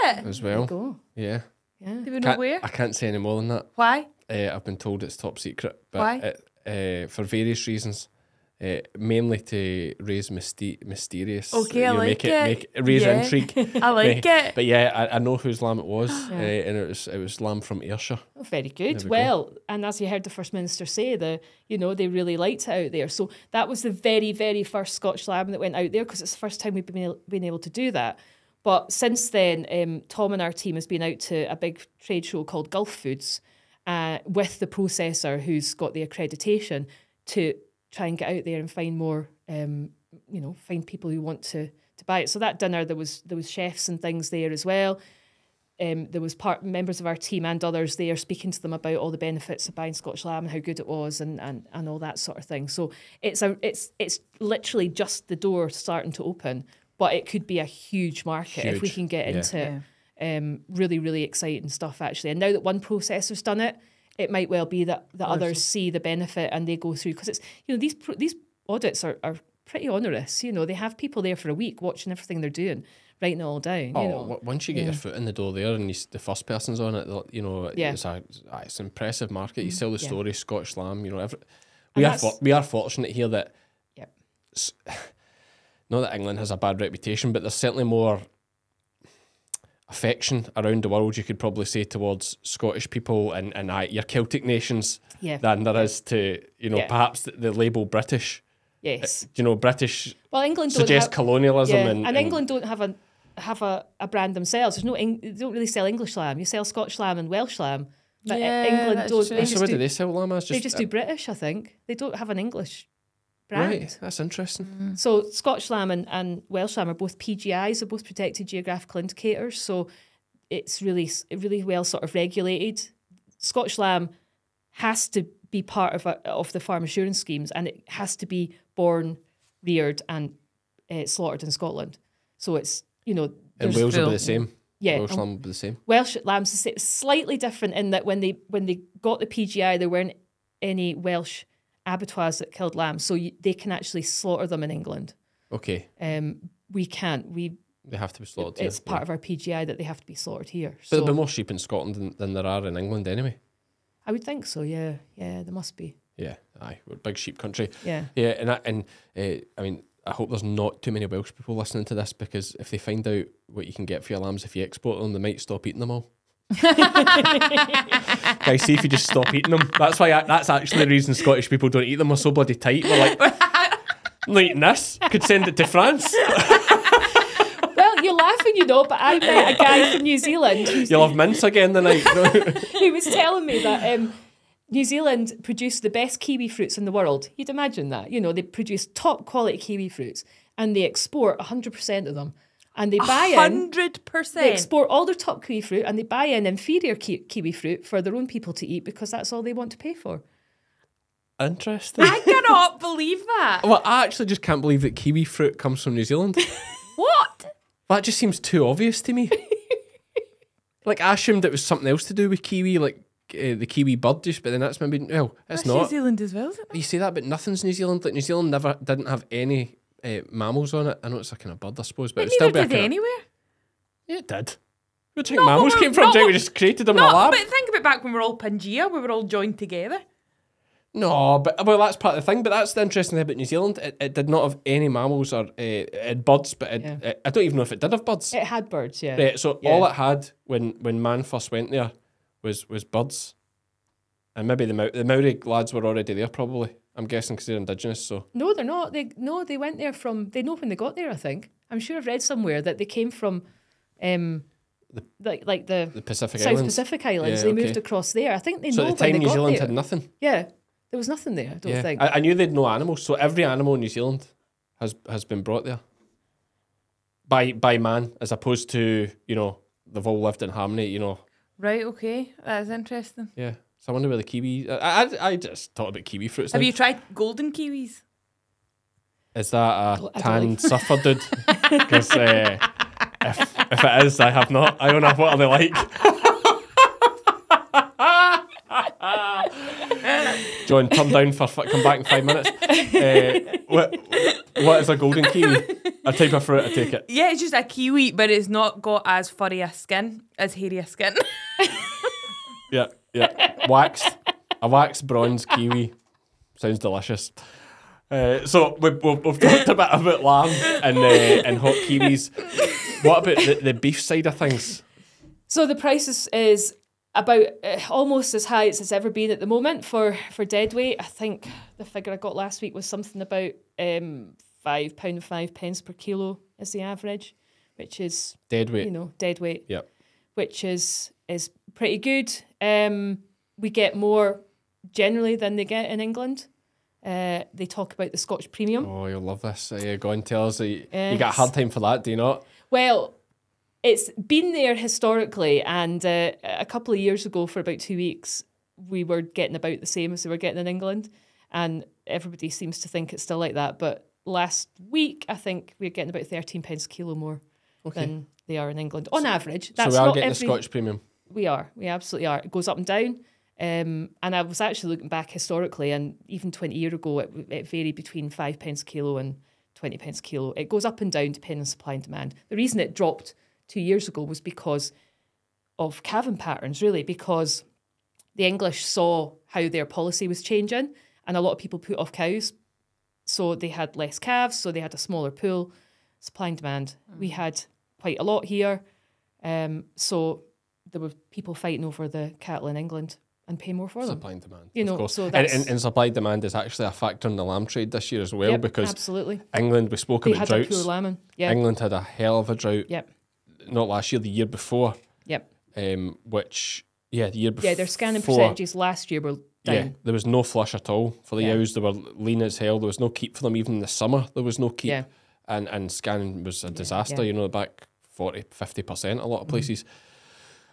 it? as well. Go. Yeah. Yeah. Do we know Can't- where? I can't say any more than that. Why? Uh, I've been told it's top secret. But Why? It, uh, for various reasons. Uh, mainly to raise myste- mysterious. Okay, I you know, like make it. Make raise Yeah. intrigue. I like it. But yeah, I, I know whose lamb it was, uh, and it was it was lamb from Ayrshire. Oh, very good. There we go. Well, and as you heard the First Minister say, the you know they really liked it out there. So that was the very, very first Scotch lamb that went out there because it's the first time we've been able, been able to do that. But since then, um, Tom and our team has been out to a big trade show called Gulf Foods uh, with the processor who's got the accreditation to try and get out there and find more, um, you know, find people who want to to buy it. So that dinner there was there was chefs and things there as well um, there was part members of our team and others there speaking to them about all the benefits of buying Scotch lamb and how good it was and, and, and all that sort of thing. So it's a it's it's literally just the door starting to open, but it could be a huge market if we can get yeah. into um, really really exciting stuff actually. And now that one processor's done it, it might well be that the others see the benefit and they go through because it's you know these pro- these audits are, are pretty onerous. You know they have people there for a week watching everything they're doing, writing it all down. Oh, you know. once you get your foot in the door there and you, the first person's on it, you know, Yeah. It's a it's an impressive market. You sell the yeah. story, Scotch lamb, you know. Every, And we are for, we are fortunate here that Yep. S- not that England has a bad reputation, but there's certainly more affection around the world. You could probably say towards Scottish people and and uh, your Celtic nations Yeah. than there is to you know Yeah. perhaps the, the label British. Yes. You know, British Well, England suggests have, colonialism yeah, and, and, England don't have a have a, a brand themselves. There's no Eng- they don't really sell English lamb. You sell Scotch lamb and Welsh lamb. But Yeah, England that's don't. They so just, where do, do they sell lamb as? they just do British, I think. They don't have an English brand. Right, that's interesting. So Scotch lamb and, and Welsh lamb are both PGIs, they're both protected geographical indicators. So it's really really well sort of regulated. Scotch lamb has to be part of a, of the farm assurance schemes, and it has to be born, reared, and uh, slaughtered in Scotland. So it's you know And Wales will be the same. Yeah, Welsh lamb will be the same. Welsh lambs is s- slightly different in that when they when they got the PGI, there weren't any Welsh abattoirs that killed lambs, so you, they can actually slaughter them in England. Okay, Um, we can't. We they have to be slaughtered. here, it's part of our PGI that they have to be slaughtered here. But So there'll be more sheep in Scotland than, than there are in England anyway. I would think so. Yeah, yeah, there must be. Yeah, aye, we're a big sheep country. Yeah. Yeah, and I, and uh, I mean, I hope there's not too many Welsh people listening to this because if they find out what you can get for your lambs if you export them, they might stop eating them all. Guys, see if you just stop eating them. That's why I, that's actually the reason Scottish people don't eat them. We're so bloody tight. We're like, I'm not eating this. Could send it to France. Well, you're laughing, you know, but I met a guy from New Zealand You'll have mince again the night. who was telling me that um, New Zealand produced the best kiwi fruits in the world. You'd imagine that. You know, they produce top quality kiwi fruits and they export 100% of them. And they buy in. Hundred They export all their top kiwi fruit and they buy in inferior ki- kiwi fruit for their own people to eat because that's all they want to pay for. Interesting. I cannot believe that. Well, I actually just can't believe that kiwi fruit comes from New Zealand. What? That just seems too obvious to me. like I assumed it was something else to do with kiwi, like uh, the kiwi bird dish, but then that's maybe well, it's That's New. Zealand as well, isn't it? You say that, but nothing's New Zealand. Like New Zealand never didn't have any uh, mammals on it. I know it's a kind of bird, I suppose, but It still be a did kind of, anywhere. Yeah, it did. Where do you No, think mammals came from? no, Do you think we just created them in a lab? but think about back when we were all Pangea, we were all joined together. No, but well, that's part of the thing. But that's the interesting thing about New Zealand. It, it did not have any mammals or uh, birds, but it, Yeah. it- I don't even know if it did have birds. It had birds, yeah. Right, so Yeah. all it had when when man first went there was was birds, and maybe the Mau- the Maori lads were already there. Probably, I'm guessing because they're indigenous. So No, they're not. They no, they went there from. They know when they got there. I think I'm sure I've read somewhere that they came from, um, like like the, the Pacific South Islands. Pacific Islands. Yeah, they okay. moved across there. I think they So know at the when time, they New Zealand there. had nothing. Yeah, there was nothing there. I don't Yeah, think. I, I knew they'd no animals. So every animal in New Zealand has has been brought there by by man, as opposed to you know they've all lived in harmony. You know, Right, okay. That is interesting. yeah. So I wonder where the kiwi. I I, I just thought about kiwi fruits. Have now. you tried golden kiwis? Is that a tan like- surfer dude? Because uh, if, if it is, I have not. I don't know what are they like. John, turn down for fi- come back in five minutes. Uh, what what is a golden kiwi? A type of fruit, I take it. Yeah, it's just a kiwi, but it's not got as furry a skin, as hairy a skin. Yeah, yeah. Waxed, a waxed bronze kiwi. Sounds delicious. Uh, so we've, we've, we've talked a bit about lamb and uh, and hot kiwis. What about the, the beef side of things? So the price is, is about uh, almost as high as it's ever been at the moment for for dead weight. I think the figure I got last week was something about um, five pound five pence per kilo is the average, which is Dead weight. you know dead weight, Yep. which is is pretty good. Um, we get more generally than they get in England. Uh, they talk about the Scotch premium. Oh, you'll love this. Uh, go and tell us. that You, you got a hard time for that, do you not? Well, it's been there historically, and uh, a couple of years ago, for about two weeks, we were getting about the same as we were getting in England, and everybody seems to think it's still like that. But last week, I think we're getting about thirteen pence a kilo more than they are in England on average. That's so we are getting every. the Scotch premium. We are. We absolutely are. It goes up and down. Um, and I was actually looking back historically, and even 20 years ago, it, it varied between five pence a kilo and 20 pence a kilo. It goes up and down depending on supply and demand. The reason it dropped two years ago was because of calving patterns, really, because the English saw how their policy was changing, and a lot of people put off cows. So they had less calves, so they had a smaller pool. Supply and demand. We had quite a lot here. Um, so there were people fighting over the cattle in England and pay more for them. Supply and demand. You of know, course. so and, that's- and, and supply demand is actually a factor in the lamb trade this year as well Yep, because absolutely. England, we spoke They about had droughts. poor lambing. Yeah. England had a hell of a drought, Yep. not last year, the year before, Yep. um, which, yeah, the year before. Yeah, their scanning percentages last year were down. Yeah, there was no flush at all for the Yeah. ewes. They were lean as hell. There was no keep for them. Even in the summer, there was no keep. Yeah. And and scanning was a disaster. yeah. Mm-hmm. You know, back 40, 50% a lot of places.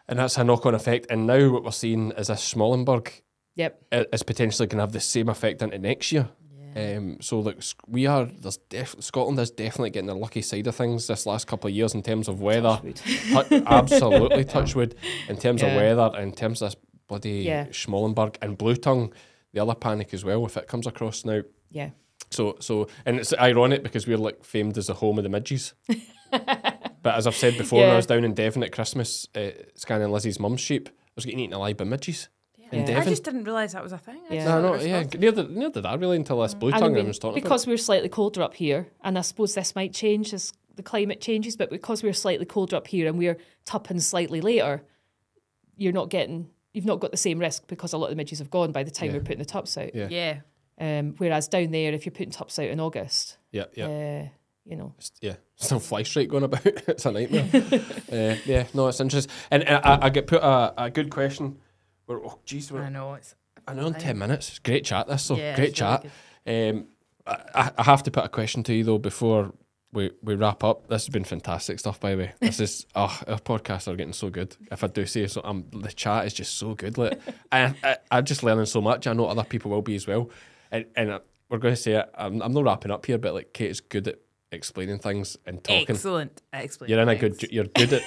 And that's a knock on effect. And now what we're seeing is a Schmallenberg Yep. is potentially going to have the same effect into next year. Um, so look, we are there's def- Scotland is definitely getting the lucky side of things this last couple of years in terms of weather. Touchwood. Tu- absolutely touch wood in terms Yeah. of weather, in terms of this bloody Yeah. Schmallenberg and Blue Tongue, the other panic as well if it comes across now. Yeah. So so and it's ironic because we're like famed as the home of the midges. but as I've said before, when I was down in Devon at Christmas, uh, scanning Lizzie's mum's sheep, I was getting eaten alive by midges. Yeah. I just didn't realise that was a thing. I Yeah. No, no, yeah, stuff. neither, neither did I really until this blue tongue I mean, was talking about. because we're slightly colder up here, and I suppose this might change as the climate changes, but because we're slightly colder up here and we're tupping slightly later, you're not getting, you've not got the same risk because a lot of the midges have gone by the time Yeah. we're putting the tups out. Yeah. Yeah. Um, whereas down there, if you're putting tups out in August, Yeah, yeah. uh, you know, yeah, still fly strike going about. it's a nightmare. uh, yeah, no, it's interesting. And uh, I, I get put a, a good question. We're, oh, jeez, I know it's. I know in 10 minutes. Great chat, this, so Yeah, great really chat. um, I, I have to put a question to you, though, before we, we wrap up. This has been fantastic stuff, by the way. This is, oh, our podcasts are getting so good. If I do say so, um, the chat is just so good. Like, and I, I'm just learning so much. I know other people will be as well. And, and uh, we're going to say I'm, I'm not wrapping up here, but like Kate is good at explaining things and talking. Excellent. Excellent. You're in a good. You're good at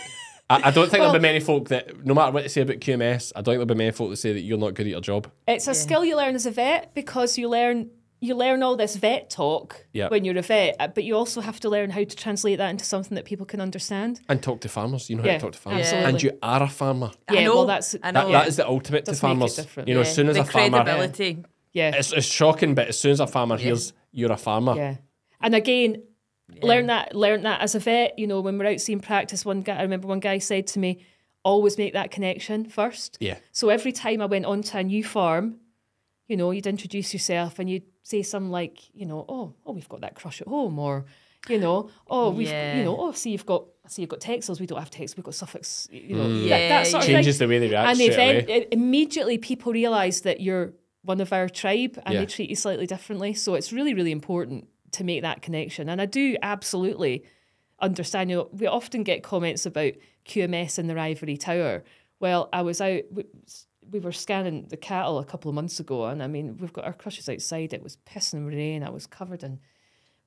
I, I don't think Well- there'll be many folk that, no matter what they say about QMS, I don't think there'll be many folk that say that you're not good at your job. It's a skill you learn as a vet because you learn you learn all this vet talk Yeah. when you're a vet, uh, but you also have to learn how to translate that into something that people can understand. And talk to farmers. You know how to talk to farmers. absolutely. And you are a farmer. I Yeah, know, well, that's- I That, know. that is the ultimate to Does make it farmers. You know, yeah. as soon as the a farmer, credibility. Yeah, it's, it's shocking, but as soon as a farmer hears you're a farmer, yeah. And again, learn that learn that as a vet. You know, when we're out seeing practice, one guy I remember one guy said to me, "Always make that connection first. Yeah. So every time I went onto a new farm, you know, you'd introduce yourself and you'd say something like, you know, oh, oh, we've got that crush at home, or, you know, oh, we've, Yeah. you know, oh, see, you've got, see, you've got Texels, we don't have Texels, we've got Suffolks, you know, Mm. that, Yeah, that sort of changes thing. the way they react And straight then away. immediately people realise that you're one of our tribe and Yeah. they treat you slightly differently. So it's really, really important to make that connection. And I do absolutely understand. You know, we often get comments about QMS in their ivory tower. Well, I was out. We, we were scanning the cattle a couple of months ago, and I mean, we've got our crushes outside. It was pissing rain. I was covered in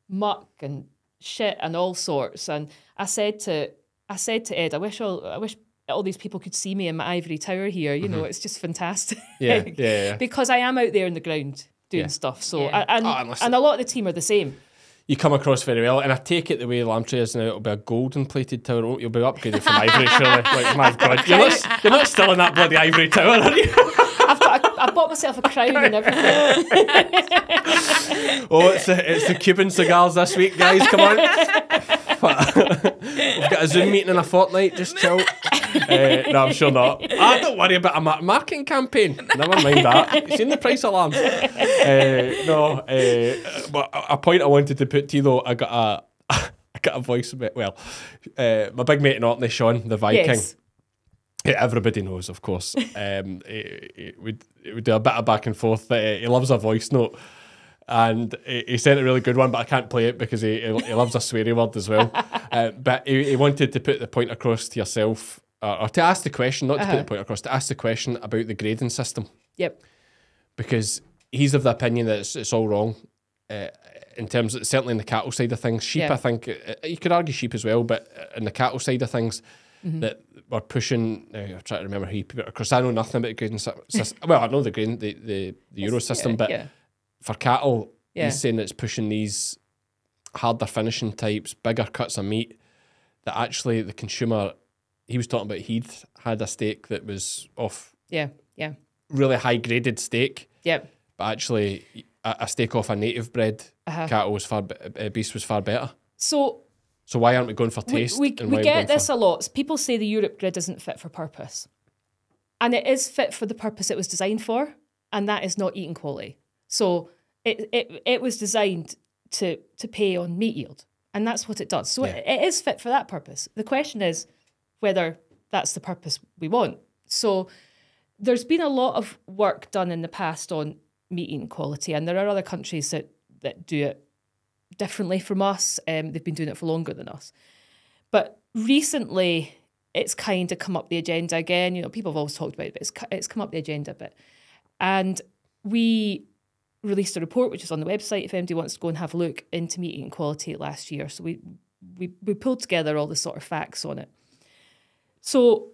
muck and shit and all sorts. And I said to I said to Ed, I wish all I wish all these people could see me in my ivory tower here. You know, mm-hmm. it's just fantastic. Yeah, yeah, yeah. because I am out there in the ground doing Yeah. stuff. So Yeah. and Oh, and listen- and a lot of the team are the same. you come across very well. And I take it the way lamb trade is now, it'll be a golden plated tower. won't you? You'll be upgraded from ivory, surely. Like, my God. You're not, you're not still in that bloody ivory tower, are you? I've got a, I bought myself a crown and everything. Oh, it's the, it's the Cuban cigars this week, guys. Come on. We've got a Zoom meeting in a fortnight. Just chill. Uh, no, I'm sure not. I don't worry about a mar- marketing campaign. Never mind that. It's in the price alarms? Uh, no. Uh, but a point I wanted to put to you though, I got a. I got a voice a bit. Well, uh, my big mate in Orkney, Sean, the Viking. yes. Everybody knows, of course. Um, we do a bit of back and forth. Uh, he loves a voice note, and he, he sent a really good one, but I can't play it because he, he, he loves a sweary word as well. uh, but he, he wanted to put the point across to yourself, uh, or to ask the question, not to put the point across, to ask the question about the grading system, Yep. because he's of the opinion that it's, it's all wrong. Uh, in terms of certainly in the cattle side of things, sheep, Yeah. I think uh, you could argue sheep as well, but uh, in the cattle side of things, Mm-hmm. that we're pushing. Uh, I'm trying to remember who you put it across. I know nothing about the grading system. well, I know the grading, the the, the Euro system, yeah, but yeah. for cattle, Yeah. he's saying it's pushing these harder finishing types, bigger cuts of meat. That actually the consumer, he was talking about. He'd had a steak that was off Yeah. Yeah. really high graded steak, Yep. but actually a, a steak off a native bred Uh-huh. cattle was far uh, beast was far better. So So why aren't we going for taste? we, and we get this for- a lot. People say the EUROP grid isn't fit for purpose. And it is fit for the purpose it was designed for, and that is not eating quality. So it it, it was designed to to pay on meat yield. And that's what it does. So Yeah. it, it is fit for that purpose. The question is whether that's the purpose we want. So there's been a lot of work done in the past on meat eating quality, and there are other countries that that do it differently from us. Um, they've been doing it for longer than us. But recently, it's kind of come up the agenda again. You know, people have always talked about it, but it's, it's come up the agenda a bit. And we released a report, which is on the website if anybody wants to go and have a look into meat eating quality last year. So we, we, we pulled together all the sort of facts on it. So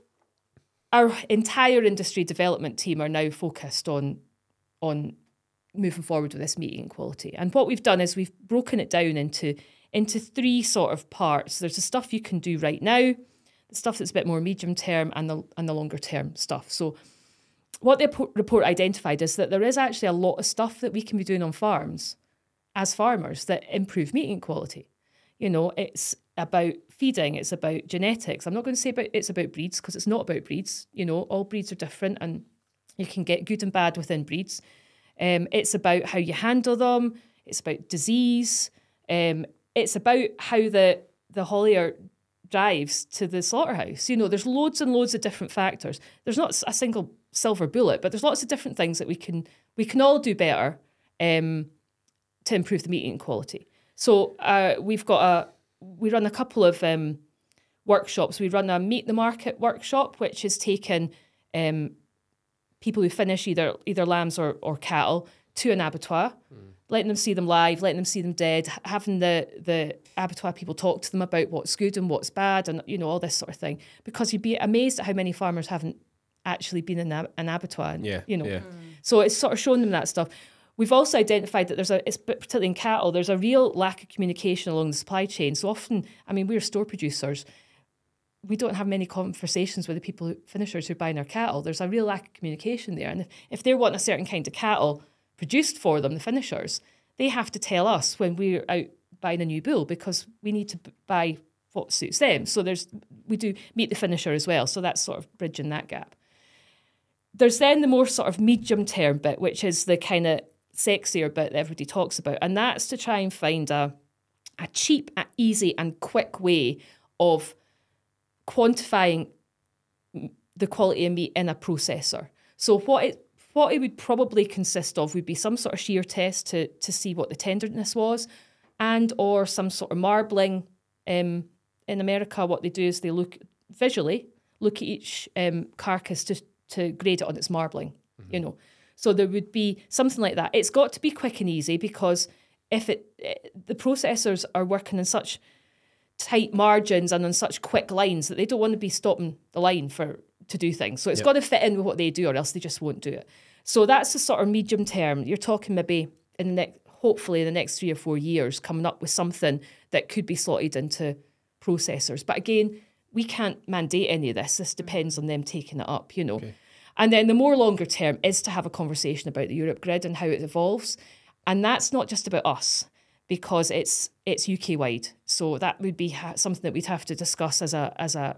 our entire industry development team are now focused on on moving forward with this meat eating quality. And what we've done is we've broken it down into into three sort of parts. There's the stuff you can do right now, the stuff that's a bit more medium term, and the and the longer term stuff. So what the report- identified is that there is actually a lot of stuff that we can be doing on farms as farmers that improve meat eating quality. You know, it's about feeding, it's about genetics. I'm not going to say about it's about breeds because it's not about breeds. You know, all breeds are different and you can get good and bad within breeds. Um, it's about how you handle them. It's about disease. Um, it's about how the the haulier drives to the slaughterhouse. You know, there's loads and loads of different factors. There's not a single silver bullet, but there's lots of different things that we can we can all do better um, to improve the meat eating quality. So uh, we've got a we run a couple of um, workshops. We run a meet the market workshop, which is taken um, people who finish either either lambs or, or cattle to an abattoir. letting them see them live, letting them see them dead, having the the abattoir people talk to them about what's good and what's bad, and you know all this sort of thing. Because you'd be amazed at how many farmers haven't actually been in a, an abattoir. And, Yeah, you know. yeah. So it's sort of showing them that stuff. We've also identified that there's a, particularly in cattle, there's a real lack of communication along the supply chain. So often, I mean, we're store producers. We don't have many conversations with the people, who, finishers who are buying our cattle. There's a real lack of communication there. And if, if they're wanting a certain kind of cattle produced for them, the finishers, they have to tell us when we're out buying a new bull because we need to buy what suits them. So there's we do meet the finisher as well. So that's sort of bridging that gap there's then the more sort of medium term bit, which is the kind of sexier bit that everybody talks about, and that's to try and find a a cheap, a easy, and quick way of quantifying the quality of meat in a processor. So what it what it would probably consist of would be some sort of shear test to to see what the tenderness was, and or some sort of marbling. Um, in America, what they do is they look visually look at each um, carcass to to grade it on its marbling. You know, so there would be something like that. It's got to be quick and easy because if it eh, the processors are working in such tight margins and on such quick lines that they don't want to be stopping the line for to do things. So it's got to fit in with what they do, or else they just won't do it. So that's the sort of medium term. You're talking maybe in the next, hopefully in the next three or four years, coming up with something that could be slotted into processors. But again, we can't mandate any of this. This depends on them taking it up, you know. And then the more longer term is to have a conversation about the EUROP grid and how it evolves. And that's not just about us because it's it's UK wide. So that would be something that we'd have to discuss as a as a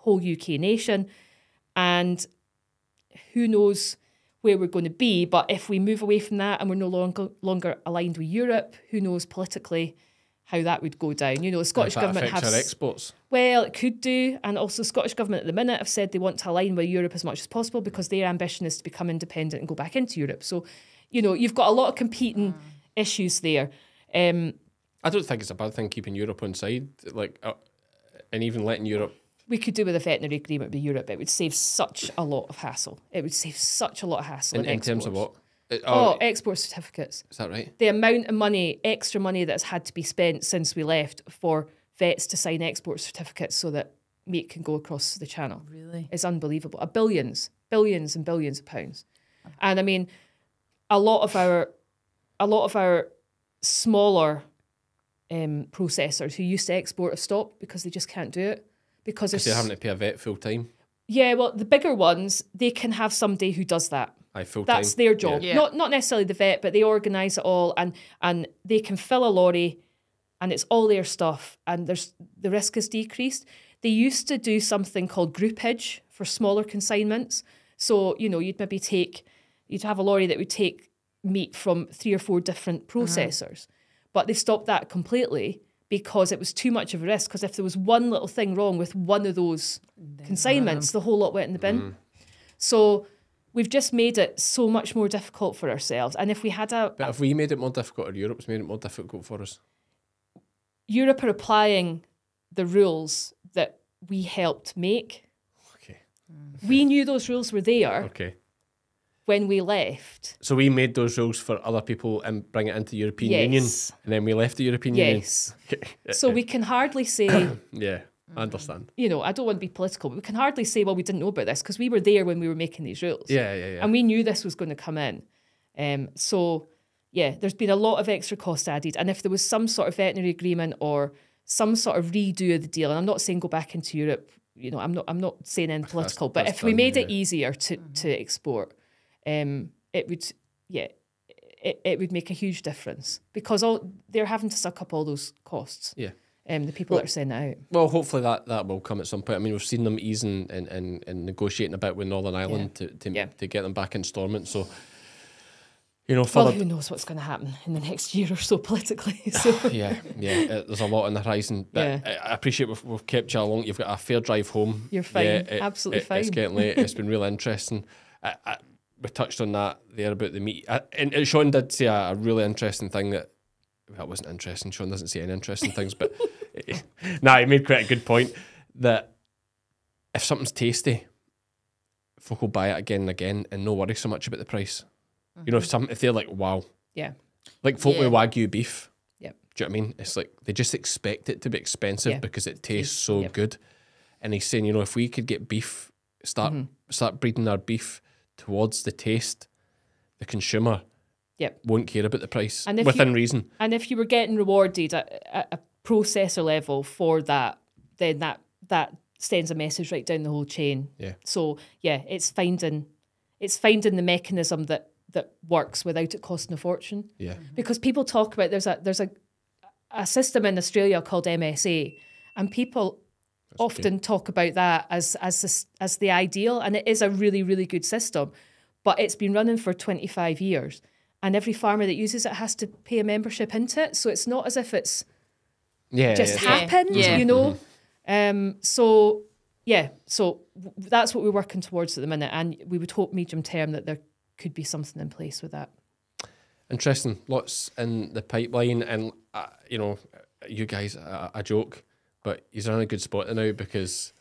whole UK nation. And who knows where we're going to be? But if we move away from that and we're no longer longer aligned with Europe, who knows politically how that would go down? You know, the Scottish government affects has our exports. well, it could do. And also, Scottish Government at the minute have said they want to align with Europe as much as possible because their ambition is to become independent and go back into Europe. So, you know, you've got a lot of competing issues there. Um, I don't think it's a bad thing keeping Europe on side, like, uh, and even letting Europe. we could do with a veterinary agreement with Europe. It would save such a lot of hassle. It would save such a lot of hassle In, in, in terms of what? Uh, Oh, Oh, export certificates. is that right? The amount of money, extra money that's had to be spent since we left for vets to sign export certificates so that meat can go across the channel. Really? is unbelievable. A billions, billions and billions of pounds. And I mean, a lot of our a lot of our smaller um, processors who used to export have stopped because they just can't do it. Because Because they're having to pay a vet full time. yeah, well, the bigger ones they can have somebody who does that. Aye, full time. That's their job. Yeah. Not not necessarily the vet, but they organise it all and and they can fill a lorry and it's all their stuff and there's the risk is decreased. They used to do something called groupage for smaller consignments. So, you know, you'd maybe take you'd have a lorry that would take meat from three or four different uh-huh. processors. But they stopped that completely because it was too much of a risk. Because if there was one little thing wrong with one of those consignments, uh-huh. the whole lot went in the bin. Mm. So we've just made it so much more difficult for ourselves. And if we had a But have we made it more difficult, or Europe's made it more difficult for us? Europe are applying the rules that we helped make. Okay. Mm. We knew those rules were there Okay. when we left. So we made those rules for other people and bring it into European Union, and then we left the European Union. Yes. So we can hardly say, Yeah, I understand. you know, I don't want to be political, but we can hardly say, well, we didn't know about this because we were there when we were making these rules. Yeah, yeah, yeah. And we knew this was going to come in. Um, so, yeah, there's been a lot of extra cost added. And if there was some sort of veterinary agreement or some sort of redo of the deal, and I'm not saying go back into Europe, you know, I'm not I'm not saying anything political, but that's if we done, made it easier to to export, um, it would, yeah, it, it would make a huge difference because all they're having to suck up all those costs. Yeah. Um, the people that are sending it out. Well, hopefully that, that will come at some point. I mean, we've seen them easing and, and, and negotiating a bit with Northern Ireland to to, Yeah. to get them back in stormont. So, you know, Well, who knows what's going to happen in the next year or so politically? So yeah, yeah. uh, there's a lot on the horizon. But Yeah. I, I appreciate we've, we've kept you along. You've got a fair drive home. You're fine, it- absolutely it- It's fine. getting late. It's been really interesting. I, I, we touched on that there about the meat. I, and uh, Sean did say a, a really interesting thing that that wasn't interesting. Sean doesn't see any interesting things, but nah, he made quite a good point that if something's tasty, folk will buy it again and again and no worry so much about the price. You know, if mm-hmm. some if they're like, wow, yeah. Like folk with wagyu beef. Yep. Do you know what I mean? It's like they just expect it to be expensive Yeah. because it tastes so yep. good. And he's saying, you know, if we could get beef, start mm-hmm. start breeding our beef towards the taste, the consumer Yep. won't care about the price And if within you- reason. And if you were getting rewarded at, at a processor level for that, then that that sends a message right down the whole chain. Yeah. So yeah, it's finding it's finding the mechanism that that works without it costing a fortune. Yeah. Mm-hmm. Because people talk about there's a there's a a system in Australia called MSA, and people often talk about that as as as the ideal, and it is a really really good system, but it's been running for 25 years, and every farmer that uses it has to pay a membership into it, so it's not as if it's Yeah. just yeah. happened, Yeah. you know. Um, so yeah, so w- that's what we're working towards at the minute, and we would hope medium term that there could be something in place with that. Interesting. Lots in the pipeline, and uh, you know, you guys, uh, a joke, but he's in a good spot now because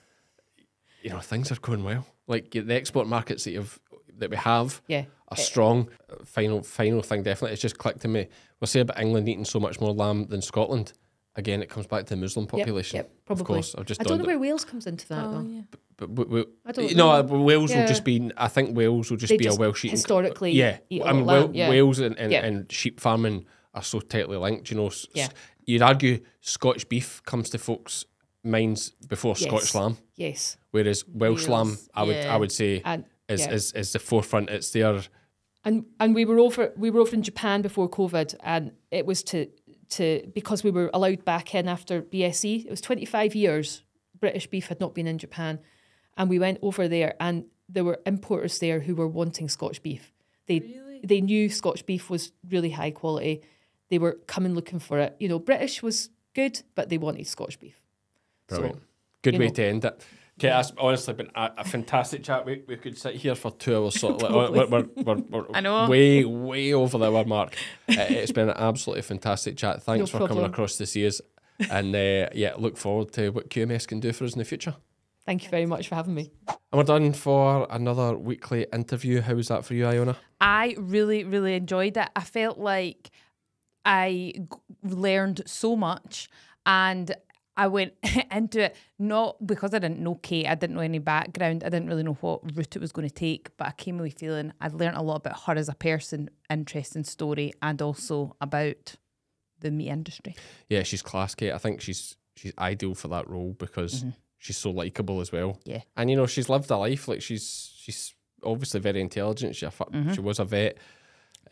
you know things are going well. Like the export markets that you've that we have Yeah. are strong. Final final thing, definitely, it's just clicked to me. We'll say about England eating so much more lamb than Scotland. Again, it comes back to the Muslim population. Yep, probably. Of course, I've just I don't know dawned where Wales comes into that though. But, but, but, I don't no, know. uh, Wales will just be. I think Wales will just They be just a Welsh eating. historically yeah. eat a I mean, lot lamb, yeah. Wales and, and, Yeah. and sheep farming are so tightly linked. You know, Yeah. you'd argue Scotch beef comes to folks' minds before Yes. Scotch lamb, Yes, whereas Welsh lamb, I would yeah. I would say, and is, yeah. is is the forefront. It's their and and we were over we were over in Japan before COVID, and it was to to because we were allowed back in after BSE. It was twenty five years British beef had not been in Japan, and we went over there, and there were importers there who were wanting Scotch beef. They they knew Scotch beef was really high quality. They were coming looking for it. You know, British was good, but they wanted Scotch beef. brilliant. So, Good way know. to end it. Okay, that's honestly been a, a fantastic chat. We, we could sit here for two hours. Like, we're, we're, we're, I know. way, way over the hour mark. Uh, it's been an absolutely fantastic chat. Thanks for coming across to see us. And uh, yeah, look forward to what QMS can do for us in the future. Thank you very much for having me. And we're done for another weekly interview. How was that for you, Iona? I really, really enjoyed it. I felt like I g- learned so much and I went into it not because I didn't know Kate, I didn't know any background, I didn't really know what route it was going to take, but I came away feeling I'd learned a lot about her as a person, interesting story, and also about the meat industry. Yeah, she's class, Kate. I think she's she's ideal for that role because mm-hmm. she's so likable as well. Yeah. and you know she's lived a life like she's she's obviously very intelligent. She a fa- mm-hmm. she was a vet.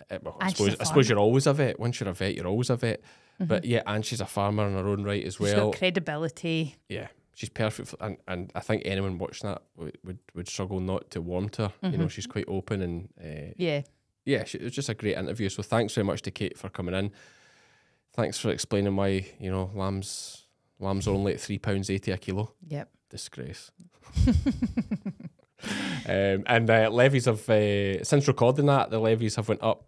Uh, well, I suppose I suppose you're always a vet. Once you're a vet, you're always a vet. But yeah, and she's a farmer in her own right as She's well. got credibility. yeah, she's perfect, for, and and I think anyone watching that would would, would struggle not to warm to her. You know, she's quite open and uh, Yeah. yeah, she, it was just a great interview. So thanks very much to Kate for coming in. Thanks for explaining why you know lambs lambs are only at three pounds eighty a kilo. Yep. Disgrace. um, and uh, levies have uh, since recording that the levies have went up,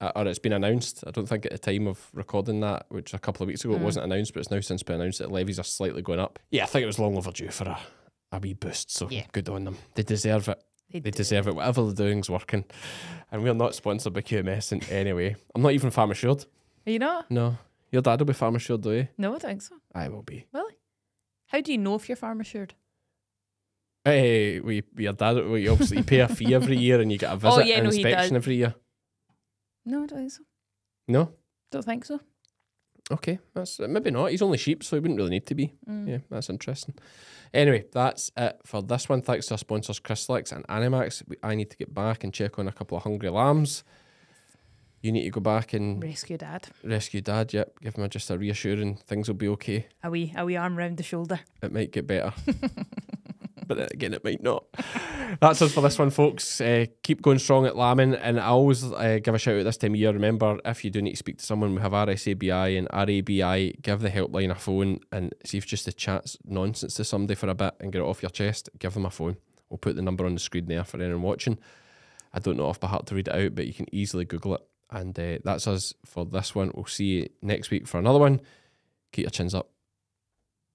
Uh, or it's been announced. I don't think at the time of recording that, which a couple of weeks ago it hmm. wasn't announced, but it's now since been announced that levies are slightly going up. Yeah, I think it was long overdue for a, a wee boost. So Yeah. good on them. They deserve it. They They deserve it. Whatever they're doing's working. And we're not sponsored by QMS in any way. I'm not even farm assured. Are you not? No. Your dad will be farm assured, though, eh? No, I think so. I will be. Really? How do you know if you're farm assured? Hey, we your dad. We obviously pay a fee every year, and you get a visit Oh, yeah, and no, inspection every year. No, I don't think so. No, Don't think so. okay, that's maybe not. He's only sheep, so he wouldn't really need to be. Mm. Yeah, that's interesting. Anyway, that's it for this one. Thanks to our sponsors, Crystalyx and Animax. We, I need to get back and check on a couple of hungry lambs. You need to go back and Rescue dad. rescue dad. Yep, give him a, just a reassuring things will be okay. A wee, a wee arm round the shoulder. It might get better. but again, it might not. That's us for this one, folks. Uh, keep going strong at lambing. And I always uh, give a shout out this time of year. Remember, if you do need to speak to someone, we have RSABI and RABI. Give the helpline a phone and see if just the chat's nonsense to somebody for a bit and get it off your chest. Give them a phone. We'll put the number on the screen there for anyone watching. I don't know off by heart to read it out, but you can easily Google it. And uh, that's us for this one. We'll see you next week for another one. Keep your chins up.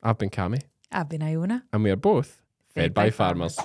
I've been Cammy I've been Iona. and we are both fed, by, farmers.